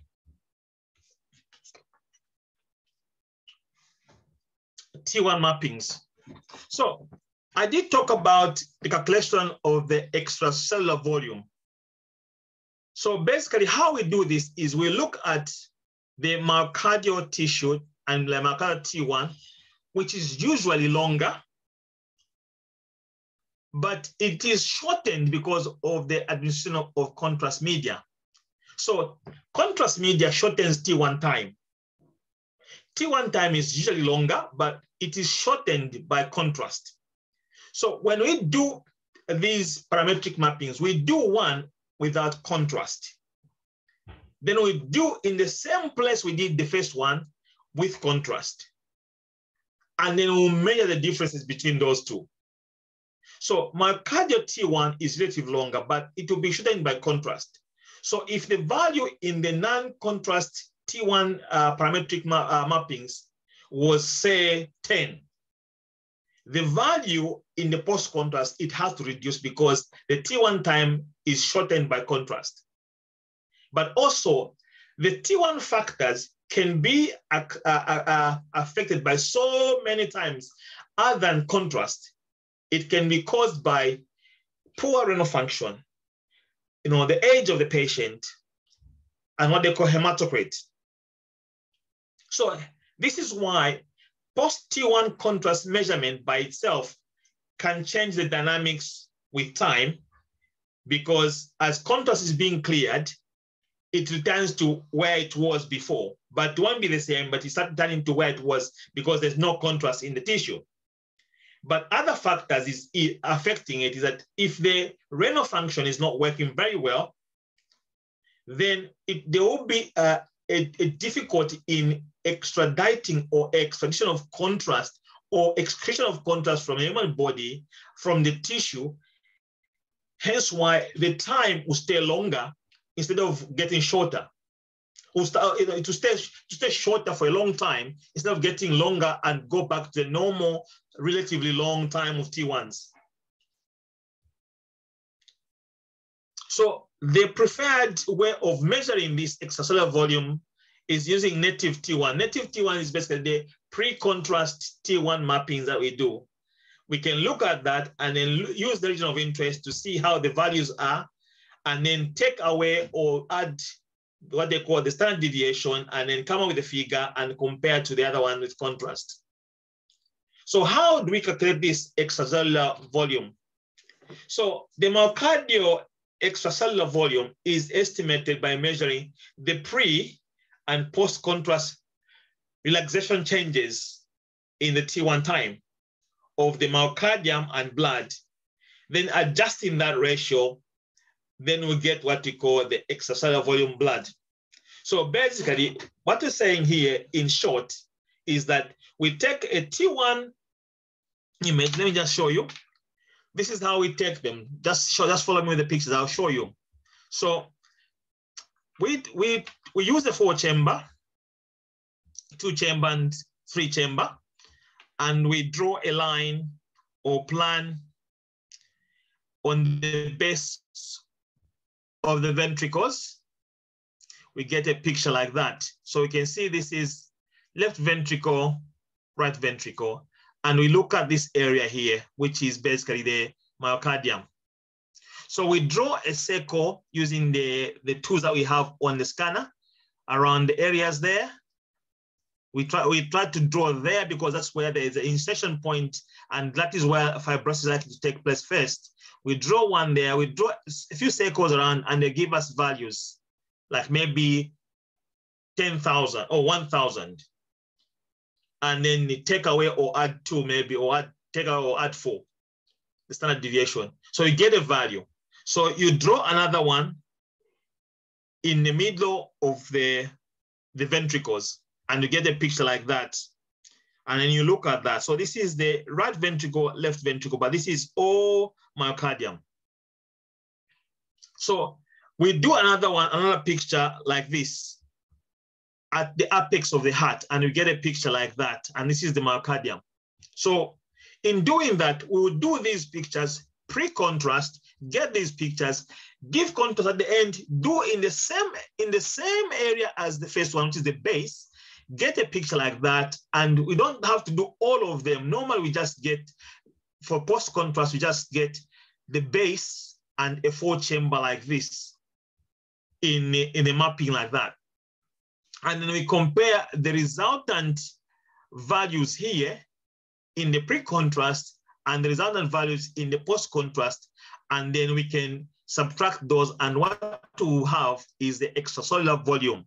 T1 mappings. So I did talk about the calculation of the extracellular volume. So basically how we do this is we look at the myocardial tissue and the myocardial T1, which is usually longer, but it is shortened because of the administration of, contrast media. So contrast media shortens T1 time. T1 time is usually longer, but it is shortened by contrast. So when we do these parametric mappings, we do one without contrast. Then we do in the same place we did the first one with contrast. And then we'll measure the differences between those two. So myocardial T1 is relatively longer, but it will be shortened by contrast. So if the value in the non-contrast T1 uh, parametric ma uh, mappings was say 10, the value in the post contrast, it has to reduce because the T1 time is shortened by contrast. But also the T1 factors can be uh, uh, uh, affected by so many times other than contrast. It can be caused by poor renal function, you know, the age of the patient, and what they call hematocrit. So this is why post T1 contrast measurement by itself can change the dynamics with time because as contrast is being cleared, it returns to where it was before, but it won't be the same, but it starts turning to where it was because there's no contrast in the tissue. But other factors is affecting it is that if the renal function is not working very well, then it, there will be a, a, a difficulty in extraditing or extradition of contrast or excretion of contrast from a human body from the tissue. Hence why the time will stay longer instead of getting shorter. Will start, you know, to, stay, to stay shorter for a long time instead of getting longer and go back to the normal, relatively long time of T1s. So the preferred way of measuring this extracellular volume is using native T1. Native T1 is basically the pre-contrast T1 mappings that we do. We can look at that and then use the region of interest to see how the values are, and then take away or add what they call the standard deviation and then come up with a figure and compare to the other one with contrast. So how do we calculate this extracellular volume? So the myocardial extracellular volume is estimated by measuring the pre and post-contrast relaxation changes in the T1 time of the myocardium and blood, then adjusting that ratio, then we get what we call the extracellular volume blood. So basically, what we're saying here in short is that we take a T1 image, let me just show you. This is how we take them. Just show, just follow me with the pictures, I'll show you. So we, we, we use the four chamber, two chamber and three chamber, and we draw a line or plan on the base of the ventricles. We get a picture like that. So we can see this is left ventricle, right ventricle. And we look at this area here, which is basically the myocardium. So we draw a circle using the, the tools that we have on the scanner around the areas there. We try, we try to draw there because that's where there is an insertion point and that is where fibrosis is likely to take place first. We draw one there, we draw a few circles around and they give us values, like maybe 10,000 or 1,000. And then take away or add two maybe, or add, take away or add four, the standard deviation. So you get a value. So you draw another one in the middle of the, the ventricles and you get a picture like that. And then you look at that. So this is the right ventricle, left ventricle, but this is all myocardium. So we do another one, another picture like this at the apex of the heart, and you get a picture like that. And this is the myocardium. So in doing that, we will do these pictures pre-contrast, get these pictures, give contrast at the end, do in the same in the same area as the first one, which is the base, get a picture like that, and we don't have to do all of them. Normally, we just get, for post contrast, we just get the base and a four chamber like this in, in a mapping like that. And then we compare the resultant values here in the pre-contrast and the resultant values in the post-contrast, and then we can subtract those, and what we have is the extracellular volume.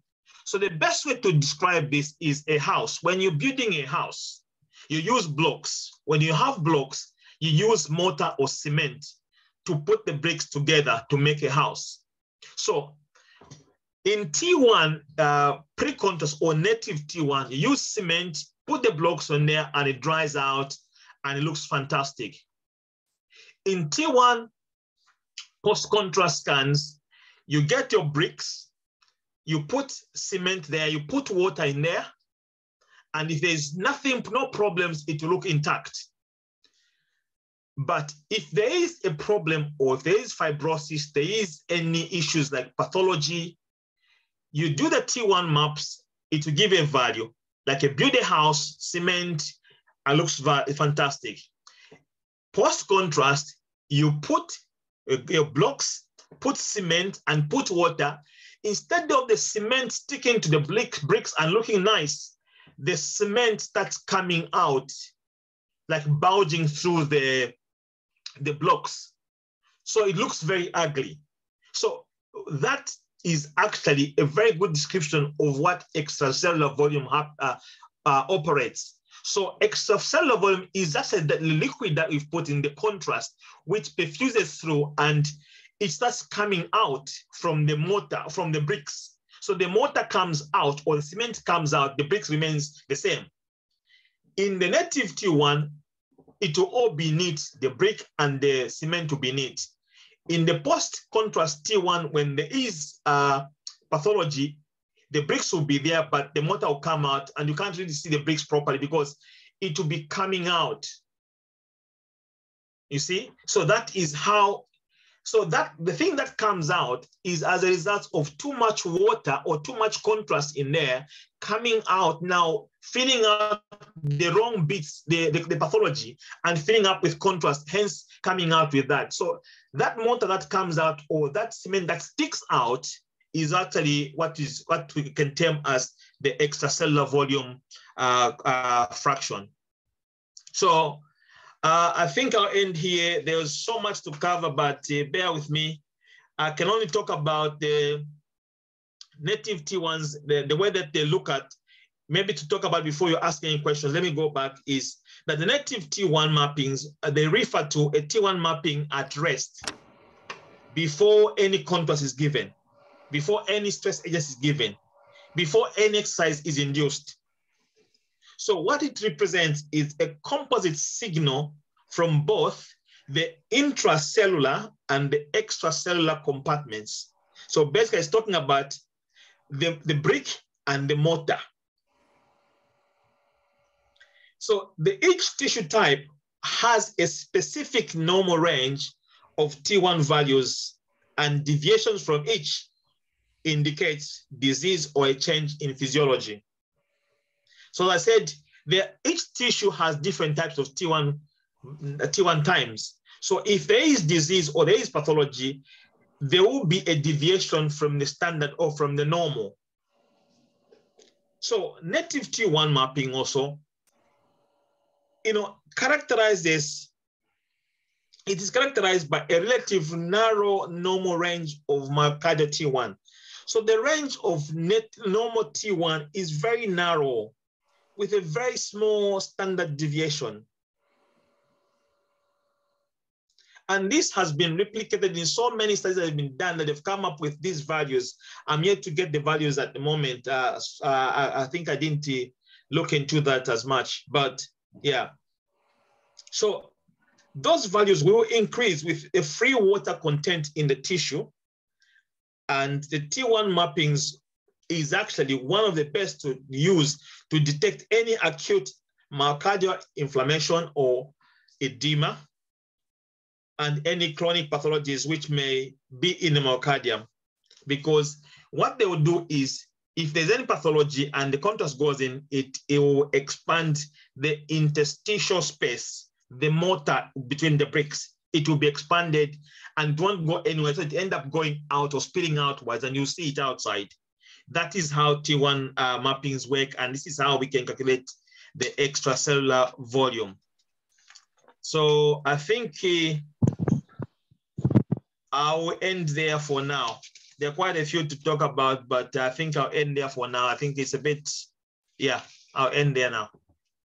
So the best way to describe this is a house. When you're building a house, you use blocks. When you have blocks, you use mortar or cement to put the bricks together to make a house. So in T1, uh, pre-contrast or native T1, you use cement, put the blocks on there and it dries out and it looks fantastic. In T1 post-contrast scans, you get your bricks, you put cement there, you put water in there, and if there's nothing, no problems, it will look intact. But if there is a problem or if there is fibrosis, there is any issues like pathology, you do the T1 maps, it will give a value, like a build a house, cement, and looks fantastic. Post contrast, you put uh, your blocks, put cement and put water, Instead of the cement sticking to the brick, bricks and looking nice, the cement starts coming out, like bulging through the, the blocks. So it looks very ugly. So that is actually a very good description of what extracellular volume uh, uh, operates. So extracellular volume is just a, liquid that we've put in the contrast, which perfuses through and it starts coming out from the mortar, from the bricks. So the mortar comes out or the cement comes out, the bricks remains the same. In the native T1, it will all be neat, the brick and the cement will be neat. In the post-contrast T1, when there is uh, pathology, the bricks will be there, but the mortar will come out and you can't really see the bricks properly because it will be coming out. You see? So that is how so that the thing that comes out is as a result of too much water or too much contrast in there coming out now, filling up the wrong bits, the, the, the pathology, and filling up with contrast, hence coming out with that. So that mortar that comes out or that cement that sticks out is actually what is what we can term as the extracellular volume uh, uh, fraction. So uh, I think I'll end here. There's so much to cover, but uh, bear with me. I can only talk about the native T1s, the, the way that they look at, maybe to talk about before you ask any questions, let me go back, is that the native T1 mappings, uh, they refer to a T1 mapping at rest before any contrast is given, before any stress agent is given, before any exercise is induced. So what it represents is a composite signal from both the intracellular and the extracellular compartments. So basically it's talking about the, the brick and the mortar. So the, each tissue type has a specific normal range of T1 values and deviations from each indicates disease or a change in physiology. So I said, each tissue has different types of T1, T1 times. So if there is disease or there is pathology, there will be a deviation from the standard or from the normal. So native T1 mapping also, you know, characterizes, it is characterized by a relative narrow normal range of myocardial T1. So the range of net normal T1 is very narrow with a very small standard deviation. And this has been replicated in so many studies that have been done that have come up with these values. I'm yet to get the values at the moment. Uh, uh, I, think I didn't uh, look into that as much, but yeah. So those values will increase with a free water content in the tissue. And the T1 mappings is actually one of the best to use to detect any acute myocardial inflammation or edema and any chronic pathologies which may be in the myocardium. Because what they will do is, if there's any pathology and the contrast goes in, it, it will expand the interstitial space, the mortar between the bricks. It will be expanded and won't go anywhere. So it end up going out or spilling outwards and you see it outside. That is how T1 uh, mappings work. And this is how we can calculate the extracellular volume. So I think uh, I'll end there for now. There are quite a few to talk about, but I think I'll end there for now. I think it's a bit, yeah, I'll end there now.